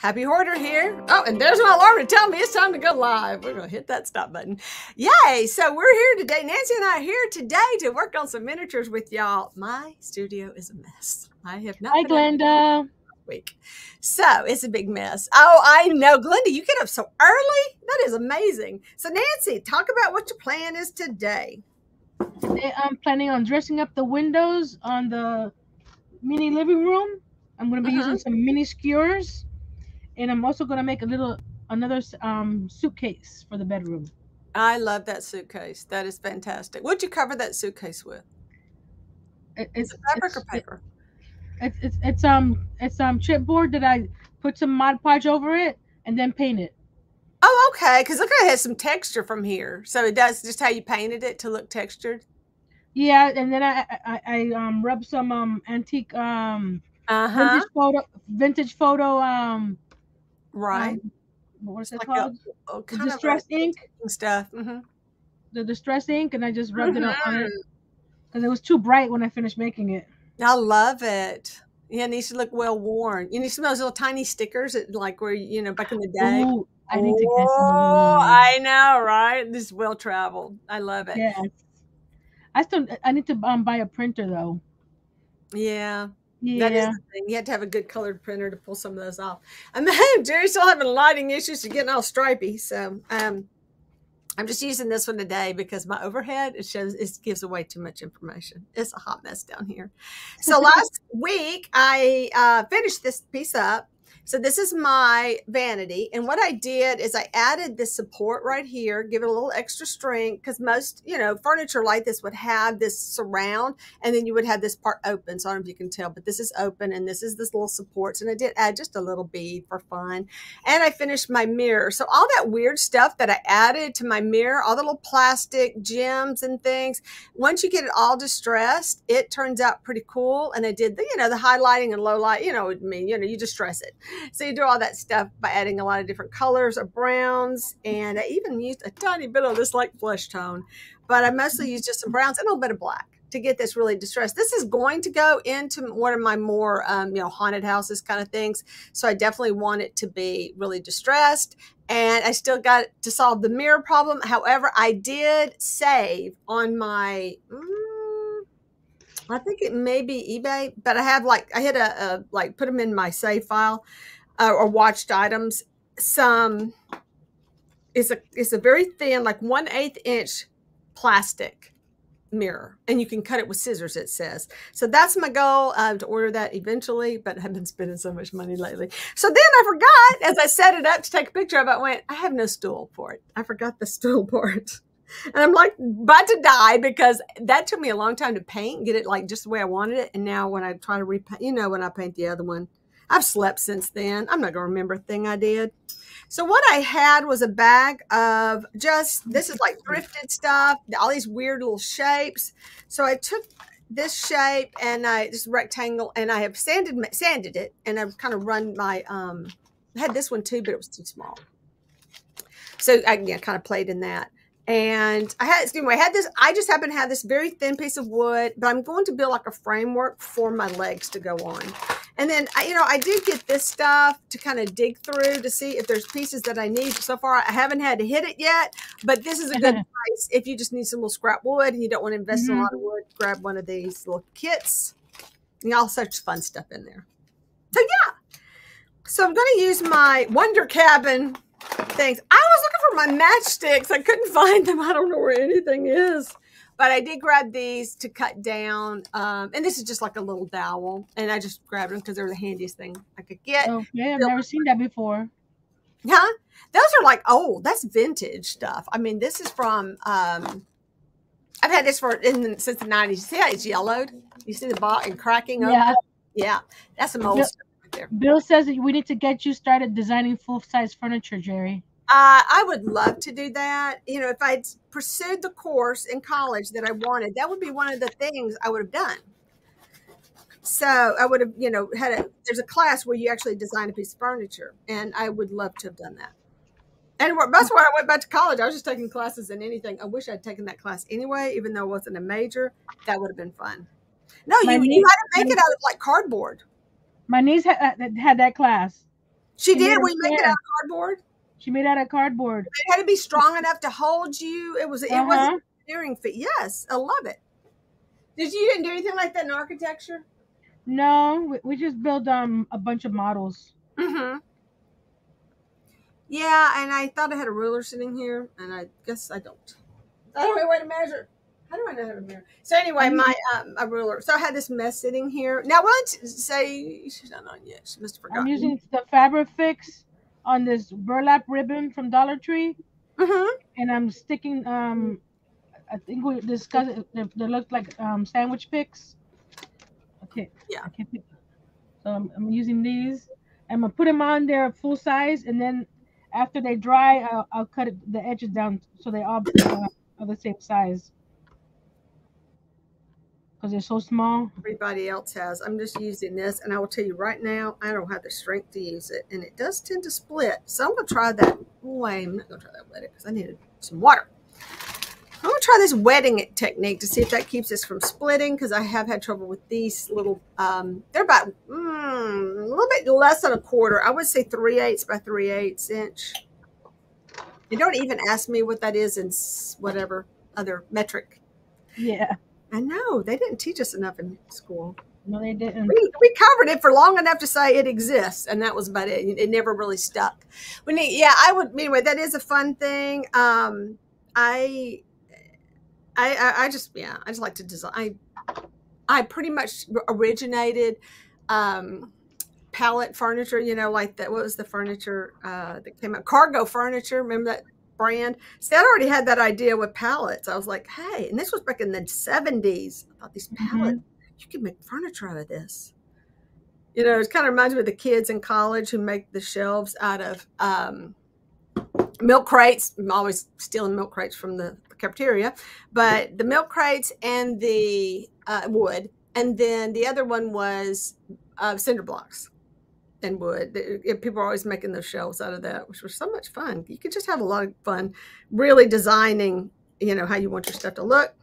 Happy Hoarder here. Oh, and there's my alarm to tell me it's time to go live. We're going to hit that stop button. Yay. So we're here today. Nancy and I are here today to work on some miniatures with y'all. My studio is a mess. I have not. Hi, Glenda. Week. So it's a big mess. Oh, I know. Glenda, you get up so early? That is amazing. So, Nancy, talk about what your plan is today. Today, I'm planning on dressing up the windows on the mini living room. I'm going to be uh -huh. using some mini skewers and I'm also gonna make a little another um, suitcase for the bedroom. I love that suitcase. That is fantastic. What'd you cover that suitcase with? It, it's fabric it's, or paper. It's, it's it's um it's um chipboard that I put some Mod Podge over it and then paint it. Oh, okay. Because look, it has some texture from here, so it does just how you painted it to look textured. Yeah, and then I I, I um rub some um antique um uh -huh. vintage photo vintage photo um Right. Um, what's it like called? A, a the distress ink stuff. Mm-hmm. The distress ink, and I just rubbed mm-hmm. it on it because it was too bright when I finished making it. I love it. Yeah, it needs to look well worn. You need some of those little tiny stickers that, like where you know back in the day. Ooh, I need to get. Oh, I know, right? This is well traveled. I love it. Yeah. I still I need to um, buy a printer though. Yeah. Yeah. That is the thing. You had to have a good colored printer to pull some of those off. I'm Geri's still having lighting issues to getting all stripy. So um I'm just using this one today because my overhead it shows it gives away too much information. It's a hot mess down here. So last week I uh, finished this piece up so this is my vanity. And what I did is I added this support right here, give it a little extra strength because most, you know, furniture like this would have this surround and then you would have this part open. So I don't know if you can tell, but this is open and this is this little supports. And I did add just a little bead for fun. And I finished my mirror. So all that weird stuff that I added to my mirror, all the little plastic gems and things, once you get it all distressed, it turns out pretty cool. And I did the, you know, the highlighting and low light, you know, I mean, you know, you distress it. So you do all that stuff by adding a lot of different colors of browns. And I even used a tiny bit of this like flesh tone, but I mostly used just some browns and a little bit of black to get this really distressed. This is going to go into one of my more, um, you know, haunted houses kind of things. So I definitely want it to be really distressed. And I still got to solve the mirror problem. However, I did save on my, mm, I think it may be eBay, but I have like, I had a, a like put them in my save file uh, or watched items. Some is a, it's a very thin, like one eighth inch plastic mirror and you can cut it with scissors it says. So that's my goal. Uh, to order that eventually but i've been spending so much money lately. So then i forgot as i set it up to take a picture of it I went i have no stool for it. I forgot the stool part and i'm like about to die because that took me a long time to paint get it like just the way i wanted it and now when i try to repaint you know when i paint the other one i've slept since then i'm not gonna remember a thing i did so what I had was a bag of just, this is like thrifted stuff, all these weird little shapes. So I took this shape and I, this rectangle, and I have sanded, sanded it and I've kind of run my, um, I had this one too, but it was too small. So I yeah, kind of played in that. And I had, anyway, I had this, I just happen to have this very thin piece of wood, but I'm going to build like a framework for my legs to go on. And then, you know, I did get this stuff to kind of dig through to see if there's pieces that I need. So far, I haven't had to hit it yet, but this is a good price if you just need some little scrap wood and you don't want to invest mm -hmm. in a mm-hmm. lot of wood. Grab one of these little kits. And all such fun stuff in there. So, yeah. So I'm going to use my Wonder Cabin things. I was looking for my matchsticks. I couldn't find them. I don't know where anything is. But I did grab these to cut down. Um, and this is just like a little dowel. And I just grabbed them because they're the handiest thing I could get. Oh, yeah, I've never seen that before. Huh? Those are like old. That's vintage stuff. I mean, this is from, um, I've had this for in, since the 90s. See how it's yellowed? You see the bottom cracking yeah. Yeah. That's some old Bill, stuff right there. Bill says that we need to get you started designing full size furniture, Geri. Uh, I would love to do that. You know, if I'd pursued the course in college that I wanted, that would be one of the things I would have done. So I would have, you know, had a, there's a class where you actually design a piece of furniture, and I would love to have done that. And that's why I went back to college. I was just taking classes in anything. I wish I'd taken that class anyway, even though it wasn't a major. That would have been fun. No, you, you had to make it out of like cardboard. My niece had, had that class. She, She did. We made it out of cardboard. She made out of cardboard. It had to be strong enough to hold you. It was. It was Uh-huh. engineering feat. Yes, I love it. Did you, you didn't do anything like that in architecture? No, we, we just built um a bunch of models. Mm-hmm. Yeah, and I thought I had a ruler sitting here, and I guess I don't. I don't know way to measure. How do I know how to measure? So anyway, Mhm. my um, a ruler. So I had this mess sitting here. Now, let's say she's not on yet. She must have forgotten. I'm using the Fabric Fix on this burlap ribbon from Dollar Tree, Mm-hmm. and I'm sticking um. I think we discussed it. They, they look like um sandwich picks. Okay. Yeah. I can't pick. So I'm, I'm using these. I'm gonna put them on there full size, and then after they dry, I'll, I'll cut it, the edges down so they all uh, are the same size. Because they're so small. Everybody else has. I'm just using this, and I will tell you right now, I don't have the strength to use it, and it does tend to split. So I'm gonna try that. Wait, I'm not gonna try that wet it because I needed some water. I'm gonna try this wetting it technique to see if that keeps this from splitting because I have had trouble with these little. Um, they're about mm, a little bit less than a quarter. I would say three eighths by three eighths inch. You don't even ask me what that is in whatever other metric. Yeah. I know they didn't teach us enough in school. No, they didn't. We, we covered it for long enough to say it exists, and that was about it. It never really stuck. We need, yeah, I would. Anyway, that is a fun thing. Um, I, I, I, I just, yeah, I just like to design. I, I pretty much originated um, pallet furniture. You know, like that. What was the furniture uh, that came out? Cargo furniture. Remember that brand? See, I already had that idea with pallets. I was like, hey, and this was back in the seventies. I thought these pallets you can make furniture out of this. You know, it kind of reminds me of the kids in college who make the shelves out of um, milk crates. I'm always stealing milk crates from the cafeteria, but the milk crates and the uh, wood, and then the other one was uh, cinder blocks and wood. People are always making those shelves out of that, which was so much fun. You could just have a lot of fun, really designing. You know how you want your stuff to look.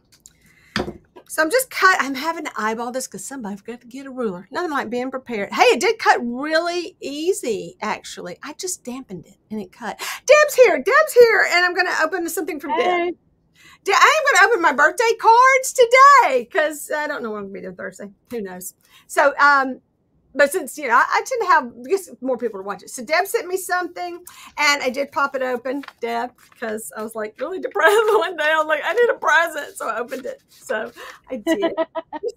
So I'm just cut. I'm having to eyeball this because somebody forgot to get a ruler. Nothing like being prepared. Hey, it did cut really easy, actually. I just dampened it and it cut. Deb's here. Deb's here. And I'm going to open something from Deb. Hey, De- I am going to open my birthday cards today because I don't know what I'm going to be doing Thursday. Who knows? So, um, but since, you know, I, I tend to have, I guess, more people to watch it. So Deb sent me something and I did pop it open, Deb, because I was like really depressed one day. I was like, I need a present. So I opened it. So I did.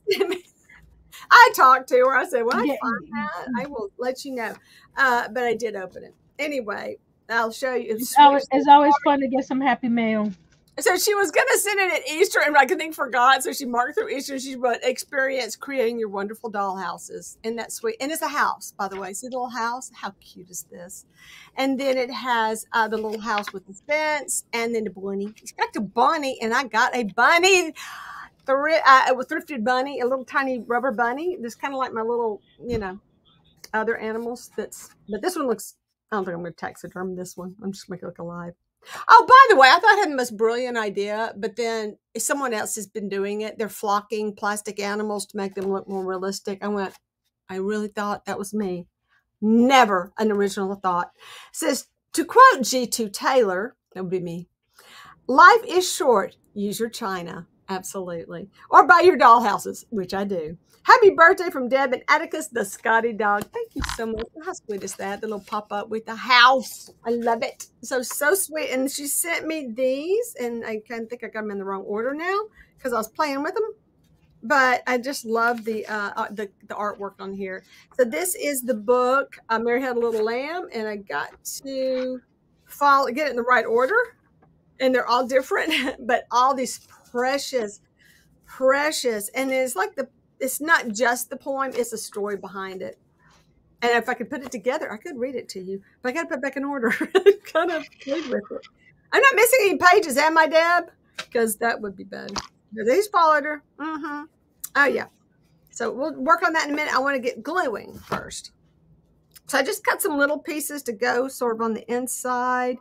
She sent me- I talked to her. I said, "Well, I Yeah. find that, I will let you know." Uh, but I did open it anyway. I'll show you. it's always, it's always fun to get some happy mail. So she was going to send it at Easter, and I think forgot. So she marked through Easter. She wrote, "Experience creating your wonderful doll houses." Isn't that sweet? And it's a house, by the way. See the little house? How cute is this? And then it has uh, the little house with the fence, and then the bunny. She's got the bunny, and I got a bunny. Thri- uh, a thrifted bunny, a little tiny rubber bunny, just kind of like my little, you know, other animals. That's, but this one looks. I don't think I'm going to taxiderm this one. I'm just making it look alive. Oh, by the way, I thought I had the most brilliant idea, but then someone else has been doing it. They're flocking plastic animals to make them look more realistic. I went, I really thought that was me. Never an original thought. It says to quote G2 Taylor, that would be me. Life is short. Use your china. Absolutely. Or buy your dollhouses, which I do. Happy birthday from Deb and Atticus, the Scotty dog. Thank you so much. How sweet is that? The little pop up with the house. I love it. So, so sweet. And she sent me these, and I kind of think I got them in the wrong order now because I was playing with them. But I just love the, uh, uh, the the artwork on here. So this is the book. Uh, Mary had a little lamb, and I got to follow get it in the right order, and they're all different, but all these precious, precious, and it's like the it's not just the poem; it's a story behind it. And if I could put it together, I could read it to you. But I got to put back in order. kind of played with it. I'm not missing any pages, am I, Deb? Because that would be bad. These followed her. Mm-hmm. Oh yeah. So we'll work on that in a minute. I want to get gluing first. So I just cut some little pieces to go sort of on the inside.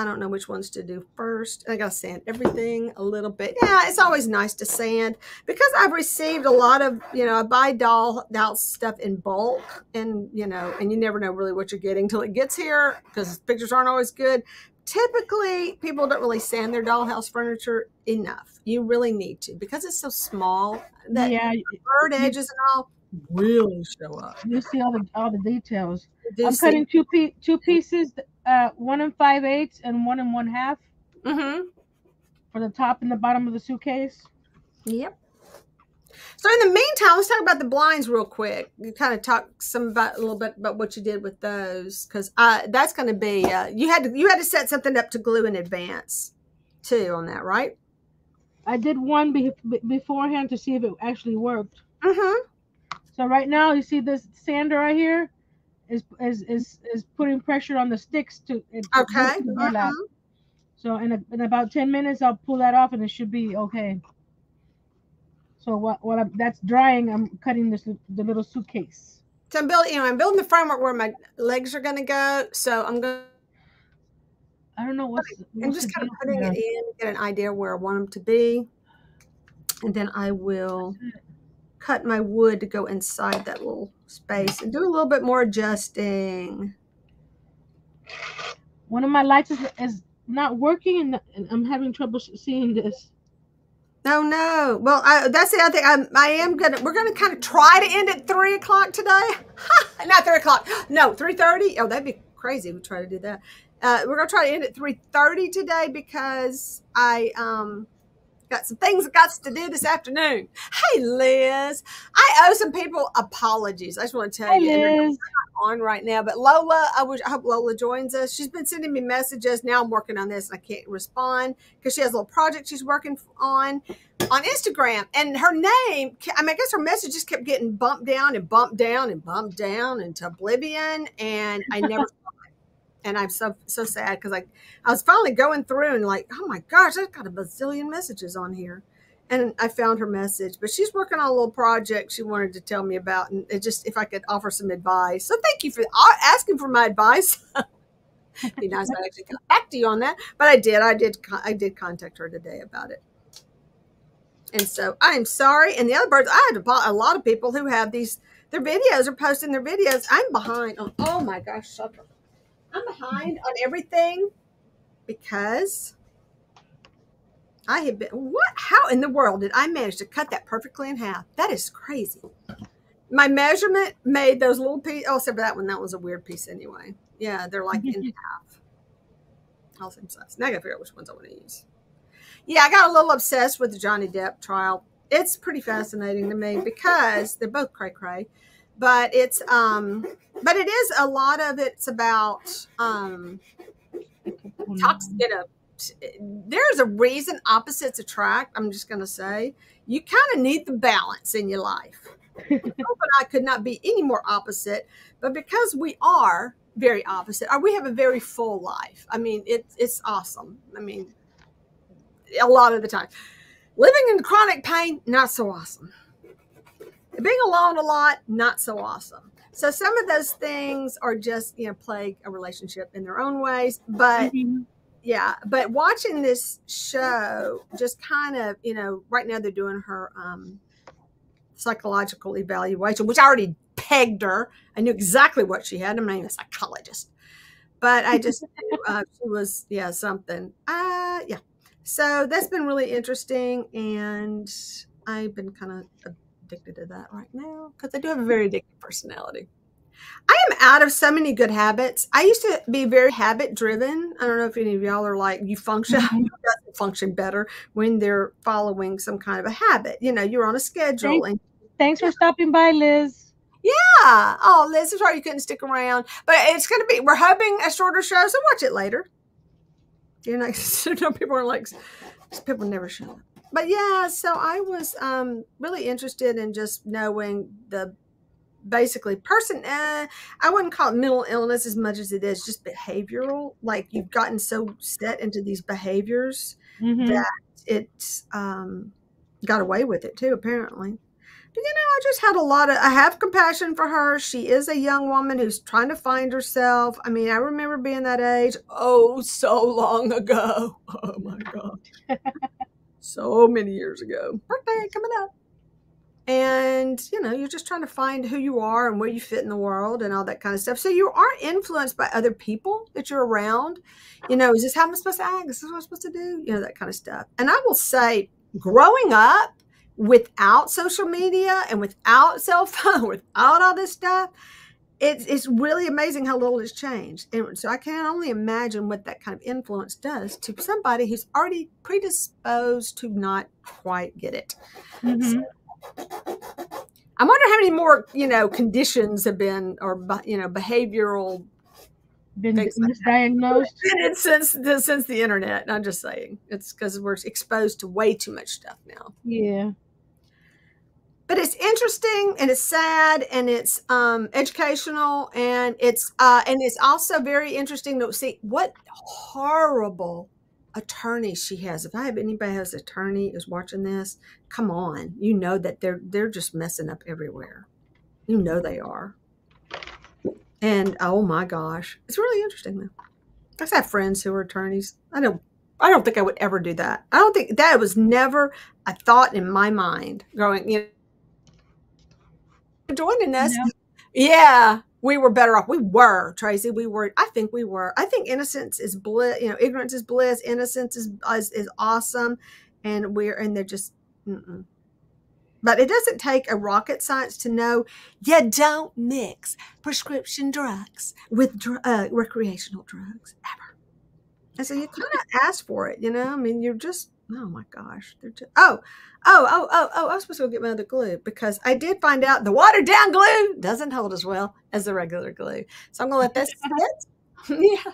I don't know which ones to do first. I gotta sand everything a little bit. Yeah, it's always nice to sand because I've received a lot of, you know, I buy doll doll stuff in bulk, and you know, and you never know really what you're getting till it gets here because pictures aren't always good. Typically, people don't really sand their dollhouse furniture enough. You really need to because it's so small that yeah, bird edges and all really show up. you see all the all the details. I'm cutting two pe- two pieces, uh, one and five eighths and one and one half Mhm. for the top and the bottom of the suitcase. Yep. So in the meantime, let's talk about the blinds real quick. You kind of talk some about a little bit about what you did with those because uh, that's going to be uh, you had to you had to set something up to glue in advance too on that, right? I did one be- be- beforehand to see if it actually worked. Mm-hmm. So right now, you see this sander right here is is is, is putting pressure on the sticks to it. to Okay. burlap. mhm. So in, a, in about ten minutes, I'll pull that off and it should be okay. So while, what I'm, that's drying, I'm cutting this the little suitcase. So I'm building, you know, I'm building the framework where my legs are going to go. So I'm gonna. I don't know what's. I'm just kind of putting here. it in, get an idea where I want them to be, and then I will cut my wood to go inside that little space and do a little bit more adjusting. One of my lights is, is not working, and, I'm having trouble seeing this. No, no. Well, I, that's the other thing. I'm, I am gonna. We're gonna kind of try to end at three o'clock today. Not three o'clock. No, three thirty. Oh, that'd be crazy. We try to do that. Uh, we're gonna try to end at three thirty today because I um got some things I got to do this afternoon. Hey, Liz. I owe some people apologies. I just want to tell Hi, you. Liz. on right now. But Lola, I wish I hope Lola joins us. She's been sending me messages. Now I'm working on this and I can't respond because she has a little project she's working on on Instagram. And her name, I mean, I guess her message just kept getting bumped down and bumped down and bumped down into oblivion. And I never. And I'm so so sad because I I was finally going through and like, oh my gosh, I've got a bazillion messages on here. And I found her message, but she's working on a little project she wanted to tell me about, and it just if I could offer some advice. So thank you for asking for my advice. Be nice if I actually got back to you on that, but I did. I did. I did contact her today about it, and so I am sorry. And the other birds, I had a lot of people who have these. Their videos are posting their videos. I'm behind on. Oh my gosh, shut up. I'm behind on everything because I have been. What? How in the world did I manage to cut that perfectly in half? That is crazy. My measurement made those little pieces. Oh, except for that one. That was a weird piece anyway. Yeah, they're like in half. All same size. Now I gotta figure out which ones I want to use. Yeah, I got a little obsessed with the Johnny Depp trial. It's pretty fascinating to me because they're both cray cray, but it's um, but it is a lot of it's about um, you know there's a reason opposites attract i'm just going to say. You kind of need the balance in your life. And i could not be any more opposite but because we are very opposite we have a very full life i mean it's it's awesome. I mean a lot of the time. Living in chronic pain not so awesome being alone a lot not so awesome. So some of those things are just you know plague a relationship in their own ways but Mhm. yeah but watching this show just kind of you know right now they're doing her um psychological evaluation which i already pegged her. I knew exactly what she had. I'm not even a psychologist. But i just knew uh, she was yeah something. Uh yeah. So that's been really interesting and i've been kind of addicted to that right now because i do have a very addictive personality I am out of so many good habits. I used to be very habit driven. I don't know if any of y'all are like you function Mhm. function better when they're following some kind of a habit. You know, you're on a schedule and Thanks for stopping by, Liz. yeah. Oh, Liz, I'm sorry you couldn't stick around, but it's going to be. We're hoping a shorter show, so watch it later. You're not. no, people are like, people never show up. But yeah, so I was um really interested in just knowing the basically person uh, i wouldn't call it mental illness as much as it is just behavioral like you've gotten so set into these behaviors Mhm. that it's um got away with it too apparently But you know, I just had a lot of, I have compassion for her. She is a young woman who's trying to find herself. I mean, I remember being that age, oh, so long ago. Oh my God. so many years ago. Birthday coming up. And, you know, you're just trying to find who you are and where you fit in the world and all that kind of stuff. So you are influenced by other people that you're around. You know, is this how I'm supposed to act? Is this what I'm supposed to do? You know, that kind of stuff. And I will say, growing up, without social media and without cell phone, without all this stuff, it's, it's really amazing how little has changed. And so I can only imagine what that kind of influence does to somebody who's already predisposed to not quite get it. Mm-hmm. So, I wonder how many more, you know, conditions have been, or you know, behavioral been misdiagnosed like since the, since the internet. I'm just saying, it's because we're exposed to way too much stuff now. Yeah but it's interesting and it's sad and it's um, educational and it's uh, and it's also very interesting to see what horrible attorney she has. If I have anybody has attorney is watching this, come on, you know that they're they're just messing up everywhere. You know they are. And oh my gosh, it's really interesting though. I have friends who are attorneys. I don't I don't think I would ever do that. I don't think that was never a thought in my mind growing, you know joining us. No. Yeah, we were better off. We were, Tracy. We were. I think we were. I think innocence is bliss. You know, ignorance is bliss. Innocence is is, is awesome, and we're and they're just. Mm-mm. But it doesn't take a rocket science to know you don't mix prescription drugs with dr- uh, recreational drugs ever. And so you kind of ask for it, you know. I mean, you're just oh my gosh, they're just oh Oh, oh, oh, oh, I was supposed to go get my other glue because I did find out the watered down glue doesn't hold as well as the regular glue. So I'm going to let this sit. yeah.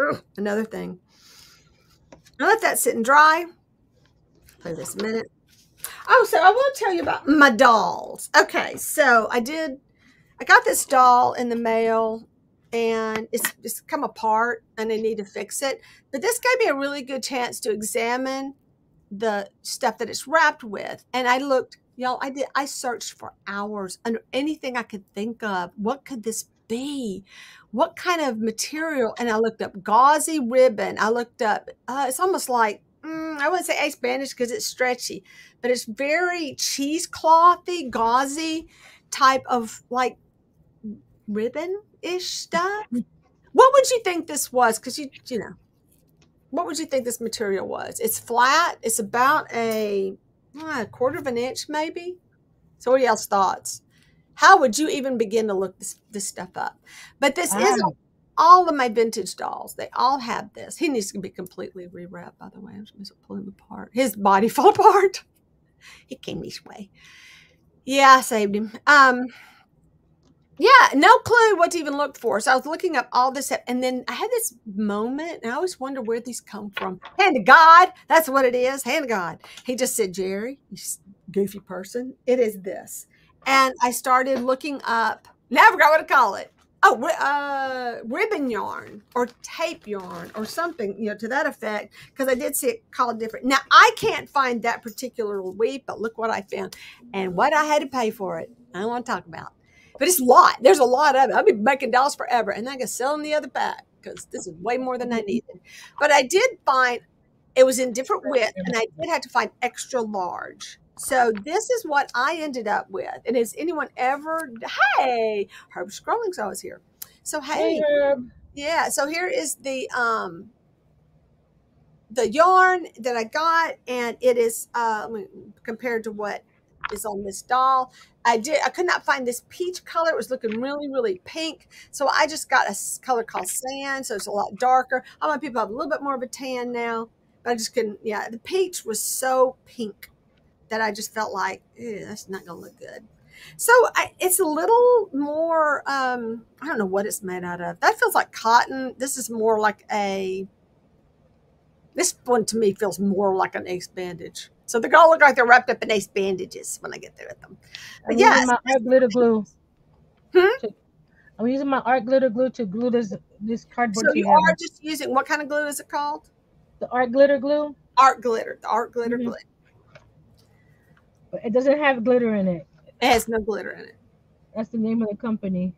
Ugh, another thing. I let that sit and dry. Play this a minute. Oh, so I to tell you about my dolls. Okay, so I did, I got this doll in the mail and it's, it's come apart and I need to fix it. But this gave me a really good chance to examine the stuff that it's wrapped with. And I looked, y'all, I did, I searched for hours under anything I could think of. What could this be? What kind of material? And I looked up gauzy ribbon. I looked up, uh, it's almost like, mm, I wouldn't say ace bandage because it's stretchy, but it's very cheeseclothy, gauzy type of like ribbon ish stuff. What would you think this was? Because you, you know, what would you think this material was? It's flat. It's about a, a quarter of an inch, maybe. So, what are y'all's thoughts? How would you even begin to look this, this stuff up? But this wow. is all of my vintage dolls. They all have this. He needs to be completely rewrapped, by the way. I'm just pulling him apart. His body fell apart. he came this way. Yeah, I saved him. Um, yeah, no clue what to even look for. So I was looking up all this, and then I had this moment, and I always wonder where these come from. Hand to God, that's what it is. Hand to God. He just said, Geri, you goofy person, it is this. And I started looking up. Now I forgot what to call it. Oh, uh, ribbon yarn or tape yarn or something, you know, to that effect, because I did see it called different. Now I can't find that particular weave, but look what I found and what I had to pay for it. I don't want to talk about but it's a lot. There's a lot of it. I've been making dolls forever, and I can sell them the other pack because this is way more than I needed. But I did find it was in different width, and I did have to find extra large. So this is what I ended up with. And has anyone ever? Hey, Herb Scrolling's always here. So hey, hey yeah. So here is the um the yarn that I got, and it is uh compared to what is on this doll. I did. I could not find this peach color. It was looking really, really pink. So I just got a color called sand. So it's a lot darker. All my people to have a little bit more of a tan now, but I just couldn't. Yeah, the peach was so pink that I just felt like that's not gonna look good. So I, it's a little more. Um, I don't know what it's made out of. That feels like cotton. This is more like a. This one to me feels more like an ace bandage. So they're gonna look like they're wrapped up in ace bandages when I get there with them. But yeah, my art glitter glue. Hmm? I'm using my art glitter glue to glue this this cardboard. So you are just using what kind of glue is it called? The art glitter glue. Art glitter. The art glitter mm-hmm. glue. But it doesn't have glitter in it. It has no glitter in it. That's the name of the company.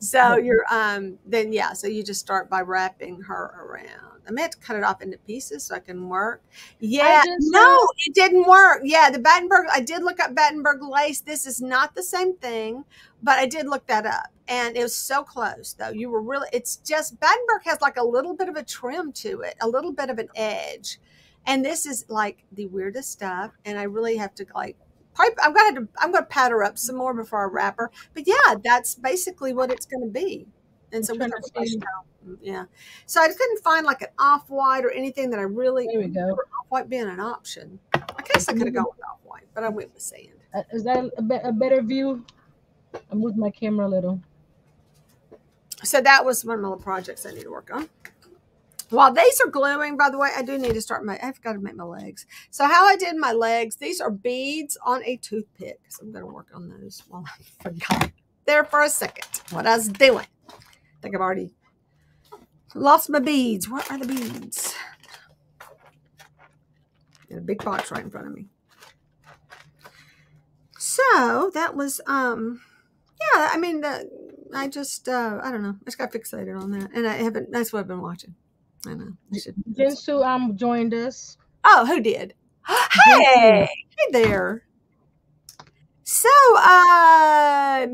So you're um then yeah, so you just start by wrapping her around. I meant to cut it off into pieces so I can work. Yeah, no, it didn't work. Yeah, the Battenberg. I did look up Battenberg lace. This is not the same thing, but I did look that up, and it was so close though. You were really. It's just Battenberg has like a little bit of a trim to it, a little bit of an edge, and this is like the weirdest stuff. And I really have to like. I'm gonna I'm gonna pat her up some more before I wrap her. But yeah, that's basically what it's gonna be. And so we trying to a yeah. So I couldn't find like an off white or anything that I really There we go. off white being an option. I guess I could have gone with off white, but I went with sand. Uh, Is that a, be- a better view? I moved my camera a little. So that was one of my little projects I need to work on. While these are gluing, by the way, I do need to start my. I've got to make my legs. So how I did my legs, these are beads on a toothpick. So I'm going to work on those while I forgot there for a second what I was doing. I think I've already lost my beads. Where are the beads? Got a big box right in front of me. So that was um yeah, I mean the I just uh I don't know. I just got fixated on that. And I haven't that's what I've been watching. I know. I should Jinsu um joined us. Oh, who did? Hey, hey there. So, uh,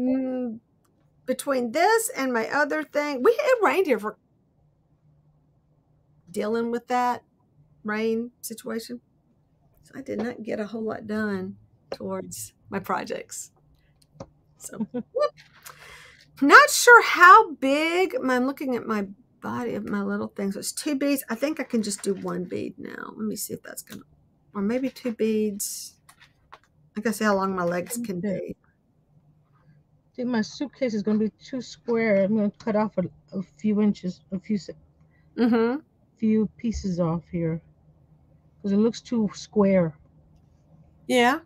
between this and my other thing, we it rained here for dealing with that rain situation. So I did not get a whole lot done towards my projects. So, not sure how big. I'm looking at my body of my little things. It's two beads. I think I can just do one bead now. Let me see if that's gonna, or maybe two beads. I gotta see how long my legs can be. I think my suitcase is going to be too square. I'm going to cut off a, a few inches, a few Mm-hmm. few pieces off here because it looks too square. Yeah.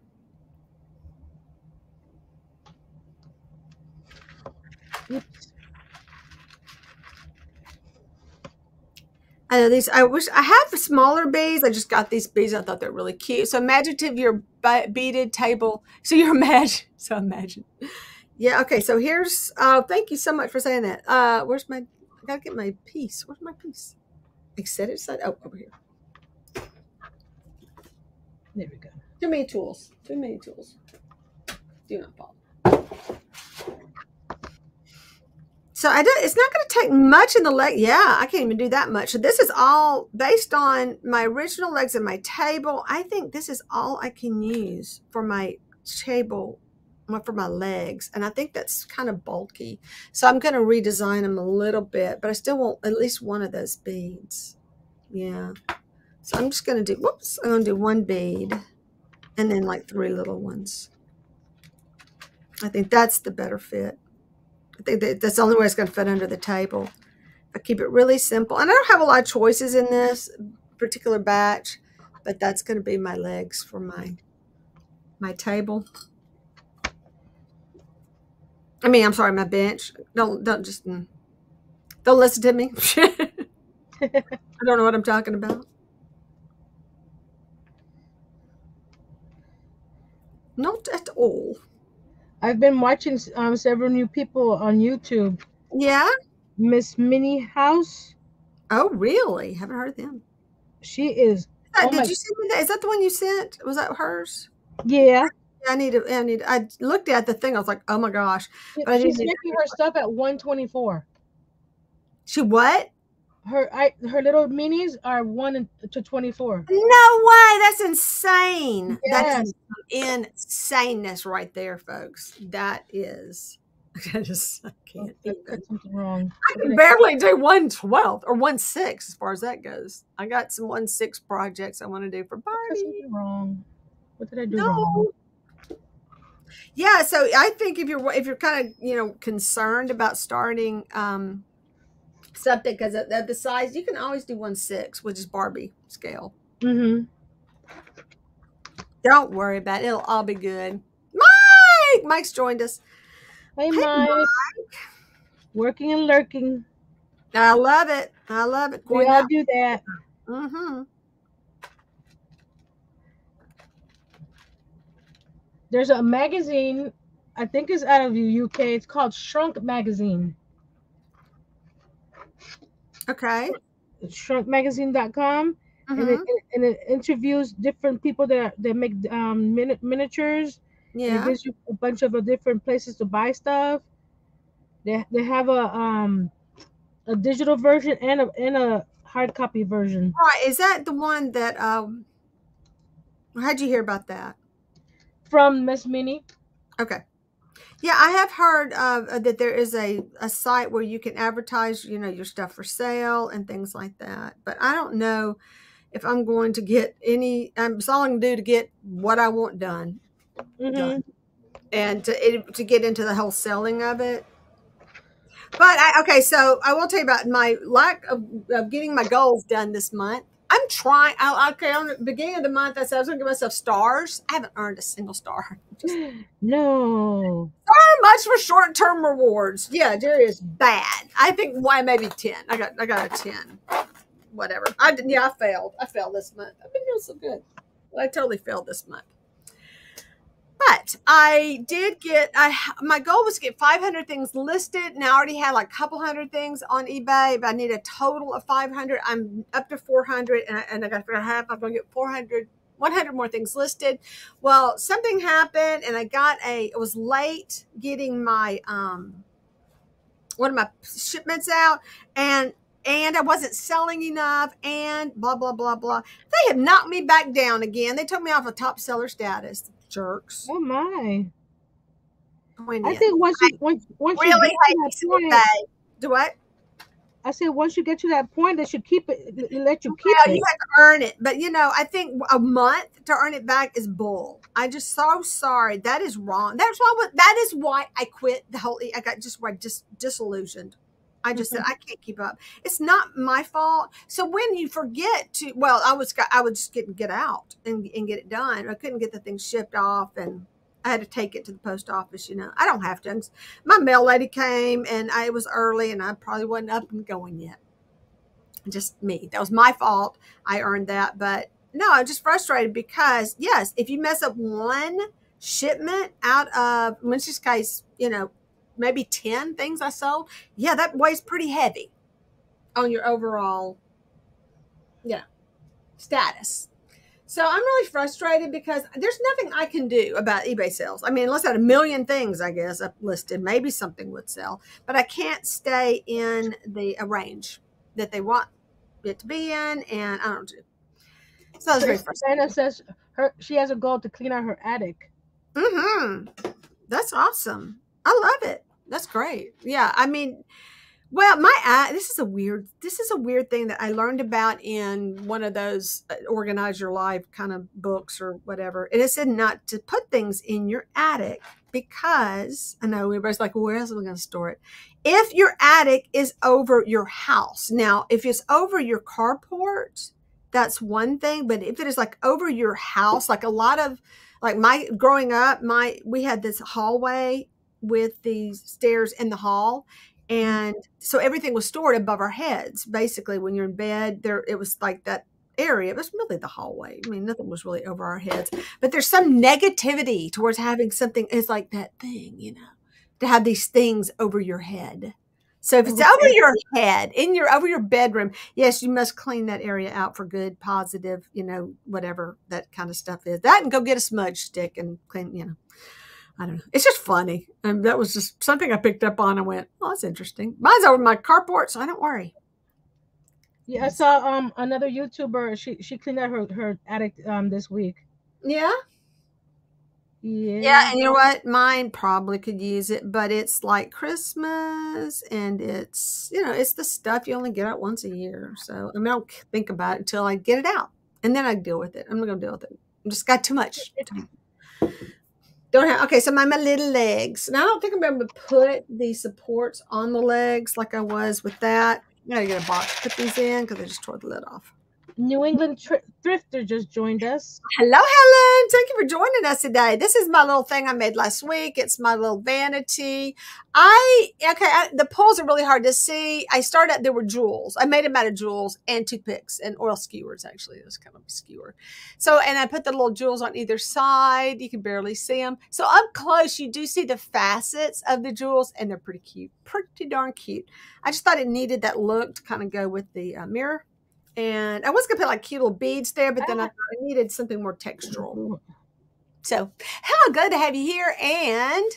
Oops. I know these. I wish I have smaller beads. I just got these beads. I thought they're really cute. So imaginative your be- beaded table. So you're imagine. So imagine. Yeah. Okay. So here's. Uh, thank you so much for saying that. Uh, where's my? I gotta get my piece. Where's my piece? I set it aside. Oh, over here. There we go. Too many tools. Too many tools. Do not fall. So I do, it's not going to take much in the leg. Yeah, I can't even do that much. So this is all based on my original legs and my table. I think this is all I can use for my table, for my legs. And I think that's kind of bulky. So I'm going to redesign them a little bit, but I still want at least one of those beads. Yeah. So I'm just going to do, whoops, I'm going to do one bead and then like three little ones. I think that's the better fit. I think that that's the only way it's going to fit under the table. I keep it really simple. And I don't have a lot of choices in this particular batch, but that's going to be my legs for my my table. I mean, I'm sorry, my bench. Don't don't just mm, don't listen to me. I don't know what I'm talking about. Not at all. I've been watching um, several new people on YouTube. Yeah. Miss Minnie House. Oh, really? Haven't heard of them. She is. Uh, Oh Did my- you send me that? Is that the one you sent? Was that hers? Yeah. I need to. I need. I looked at the thing. I was like, oh my gosh. But She's making her stuff at 124. She what? Her I her little minis are one to 24. No way. That's insane. That's Yes. insaneness right there, folks. That is. I just I Oh, can't. I got something wrong. I can barely do one twelfth or one six as far as that goes. I got some one six projects I want to do for Barbie. wrong. What did I do wrong? Yeah, so I think if you're if you're kind of you know concerned about starting um something because of, the size, you can always do one six, which is Barbie scale. Mm-hmm. Don't worry about it; it'll all be good. Mike, Mike's joined us. Hey, Hey, Mike. Working and lurking. I love it. I love it. We all do that. Mm-hmm. There's a magazine. I think it's out of the UK. It's called Shrunk Magazine. Okay. Shrunkmagazine.com. And, Mhm. it, and it interviews different people that that make um mini- miniatures. and It Yeah. gives you a bunch of uh, different places to buy stuff. They they have a um a digital version and a and a hard copy version Right. Is that the one that um how'd you hear about that? From Miss Minnie. Okay. Yeah, I have heard uh, that there is a, a site where you can advertise, you know, your stuff for sale and things like that. But I don't know if I'm going to get any. Um, it's all I can do to get what I want done, hmm done, and to it, to get into the whole selling of it. But I, okay, so I will tell you about my lack of, of getting my goals done this month. I'm trying. I, okay, on the beginning of the month, I said I was going to give myself stars. I haven't earned a single star. Just No. so much for short term rewards. Yeah, Geri is bad. I think why maybe ten. I got I got a ten. Whatever. I. Yeah, I failed. I failed this month. I've been doing so good, but I totally failed this month. But I did get. I my goal was to get 500 things listed. and I already had like a couple hundred things on eBay, but I need a total of 500. I'm up to 400, and I, and I got to figure out how I'm going to get 400. 100 more things listed. Well, something happened and I got a it was late getting my um one of my shipments out and and I wasn't selling enough and blah blah blah blah. They have knocked me back down again. They took me off of top seller status. Jerks. Oh my. When I think once you once once you get to that point. Do what? I said once you get to that point, they should keep it. l- Let you keep Well, it. you have to earn it. But you know, I think a month to earn it back is bull. I'm just so sorry. That is wrong. That's why. That is why I quit the whole. I got just I just disillusioned. I just said I can't keep up. It's not my fault. So when you forget to, well, I was I would just get get out and and get it done. I couldn't get the thing shipped off, and I had to take it to the post office. You know, I don't have to. My mail lady came, and I it was early, and I probably wasn't up and going yet just me. That was my fault. I earned that. But no, I'm just frustrated because, yes, if you mess up one shipment out of, in this case, you know, maybe 10 things I sold, yeah, that weighs pretty heavy on your overall, yeah, status. So I'm really frustrated because there's nothing I can do about eBay sales. I mean, unless I had a million things, I guess, up listed, maybe something would sell, but I can't stay in the a range that they want it to be in, and I don't do. So it's very frustrating. Diana says her she has a goal to clean out her attic. Mm-hmm. That's awesome. I love it. That's great. Yeah, I mean, well, my. This is a weird. This is a weird thing that I learned about in one of those uh, organize your life kind of books or whatever. And it said not to put things in your attic because I know everybody's like, where else am I going to store it? If your attic is over your house, now if it's over your carport, that's one thing. But if it is like over your house, like a lot of like my growing up, my we had this hallway with these stairs in the hall mm-hmm. and so everything was stored above our heads basically when you're in bed there it was like that area it was really the hallway i mean nothing was really over our heads but there's some negativity towards having something it's like that thing you know to have these things over your head. So if it's over your head in your over your bedroom yes you must clean that area out for good positive you know whatever that kind of stuff is. That and go get a smudge stick and clean you know I don't know. It's just funny. And that was just something I picked up on and went, oh, that's interesting. Mine's over my carport, so I don't worry. Yeah, I saw um another YouTuber. She she cleaned out her her attic um this week. Yeah. Yeah. Yeah. And you know what? Mine probably could use it, but it's like Christmas and it's, you know, it's the stuff you only get out once a year. So I mean, I don't think about it until I get it out and then I deal with it. I'm not going to deal with it. I just got too much. Don't have okay. So my, my little legs. Now I don't think I'm able to put the supports on the legs like I was with that. I gotta get a box to put these in because I just tore the lid off. New England Thr- Thrifter just joined us. Hello, Helen. Thank you for joining us today. This is my little thing I made last week. It's my little vanity. I okay. I, the poles are really hard to see. I started. There were jewels. I made them out of jewels and toothpicks and oil skewers. Actually, it was kind of a skewer. So, and I put the little jewels on either side. You can barely see them. So up close, you do see the facets of the jewels, and they're pretty cute. Pretty darn cute. I just thought it needed that look to kind of go with the uh, mirror. And I was gonna put like cute little beads there, but then I, I needed something more textural. So, how good to have you here. And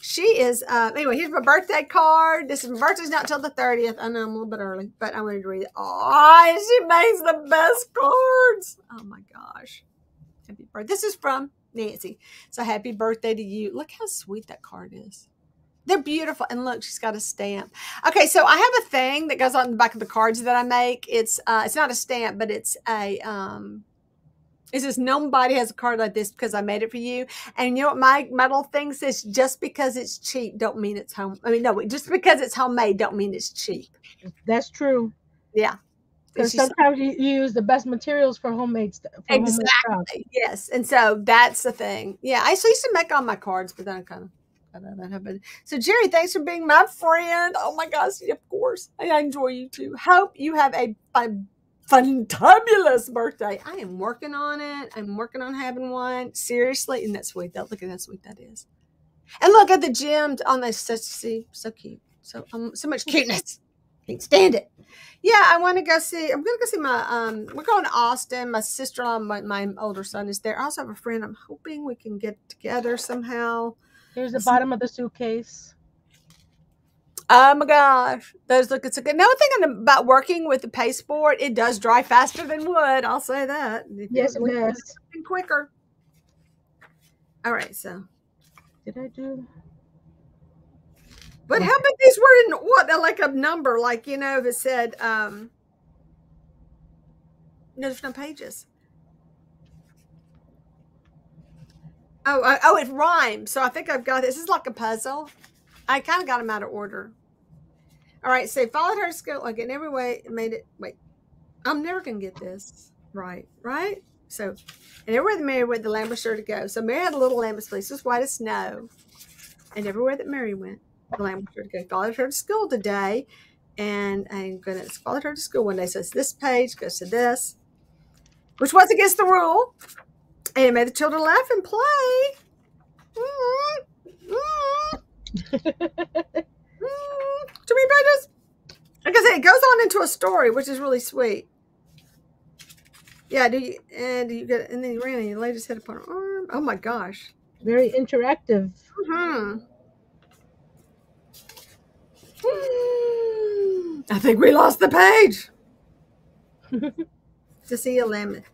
she is, uh, anyway, here's my birthday card. This is my birthday's not till the 30th. I know I'm a little bit early, but I wanted to read it. Oh, she makes the best cards. Oh my gosh. Happy birthday. This is from Nancy. So, happy birthday to you. Look how sweet that card is. They're beautiful. And look, she's got a stamp. Okay, so I have a thing that goes on the back of the cards that I make. It's uh it's not a stamp, but it's a um it says nobody has a card like this because I made it for you. And you know what my my little thing says? Just because it's cheap don't mean it's home. I mean, no, just because it's homemade don't mean it's cheap. That's true. Yeah. Because sometimes you use the best materials for homemade stuff. Exactly. Homemade. Yes. And so that's the thing. Yeah. I used to make all my cards, but then I kind of that happened. So Geri, thanks for being my friend. Oh my gosh, of course. I enjoy you too. Hope you have a, a fantabulous birthday. I am working on it. I'm working on having one. Seriously. And that's that sweet? That look at how sweet that is. And look at the gym on the see, so cute. So um, so much cuteness. Can't stand it. Yeah, I want to go see. I'm gonna go see my. Um, we're going to Austin. My sister-in-law, my, my older son is there. I also have a friend. I'm hoping we can get together somehow. Here's the bottom of the suitcase. Oh my gosh, those look. It's a good. Another thing about working with the pasteboard, it does dry faster than wood. I'll say that. It yes, it does. Quicker. All right, so did I do? But how about these were in what? Like a number, like you know, if it said, um, no, there's no pages. Oh, uh, oh, it rhymes. So I think I've got this. This is like a puzzle. I kind of got them out of order. All right, so followed her skill like in every way made it. Wait, I'm never gonna get this right, right? So, and everywhere that Mary went, the lamb was sure to go. So Mary had a little lamb was fleece, just white as snow, and everywhere that Mary went, the lamb was sure to go. Followed her to school today, and I'm gonna follow her to school one day. So this page goes to this, which was against the rule. And it made the children laugh and play. Mm-hmm. Mm-hmm. Too many pages. Like I said, it goes on into a story, which is really sweet. Yeah, do you and you get and then he ran and he laid his head upon her arm. Oh my gosh. Very interactive. Mm-hmm. I think we lost the page. to see a lemon.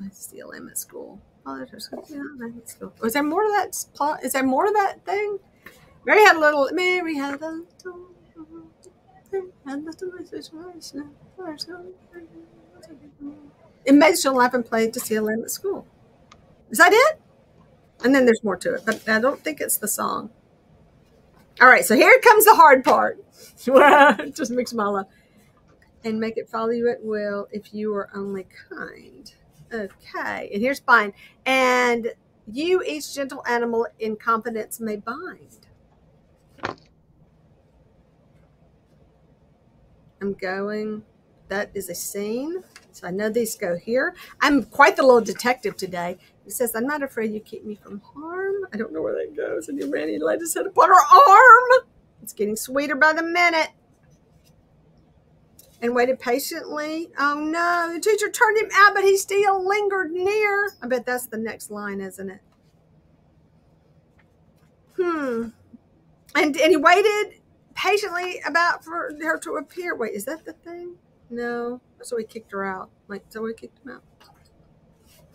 Me steal him at school. Was there more to that plot? Is there more to that thing? Mary had a little. Mary had a little. Had It made she'll laugh and play to see a lamb at school. Is that it? And then there's more to it, but I don't think it's the song. All right, so here comes the hard part. Just makes my laugh. And make it follow you at will if you are only kind. Okay, and here's bind. And you, each gentle animal in confidence, may bind. I'm going, that is a scene. So I know these go here. I'm quite the little detective today. He says, I'm not afraid you keep me from harm. I don't know where that goes. And he ran and laid his head upon her arm. It's getting sweeter by the minute and waited patiently. Oh no, the teacher turned him out, but he still lingered near. I bet that's the next line, isn't it? Hmm. And and he waited patiently about for her to appear. Wait, is that the thing? No. So he kicked her out. Like so we kicked him out.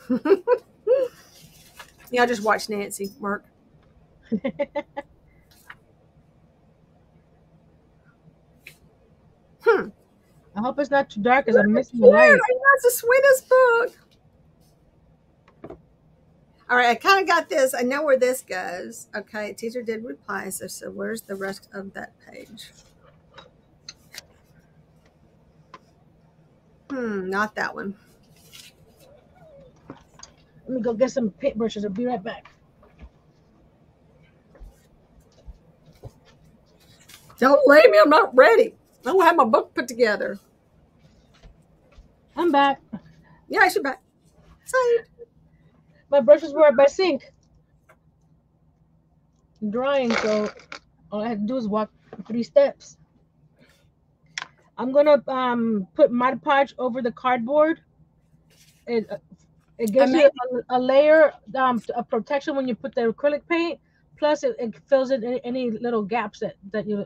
yeah, I just watched Nancy work. hmm. I hope it's not too dark because I'm missing the light. That's the sweetest book. All right, I kind of got this. I know where this goes. Okay, teacher did reply. So, so where's the rest of that page? Hmm, not that one. Let me go get some paintbrushes. I'll be right back. Don't blame me. I'm not ready. I don't have my book put together. I'm back. Yeah, I should back. Saved. My brushes were at my sink. Drying, so all I had to do is walk three steps. I'm gonna um put Mod Podge over the cardboard. It uh, it gives you a, a layer um of protection when you put the acrylic paint. Plus, it, it fills in any, any little gaps that that you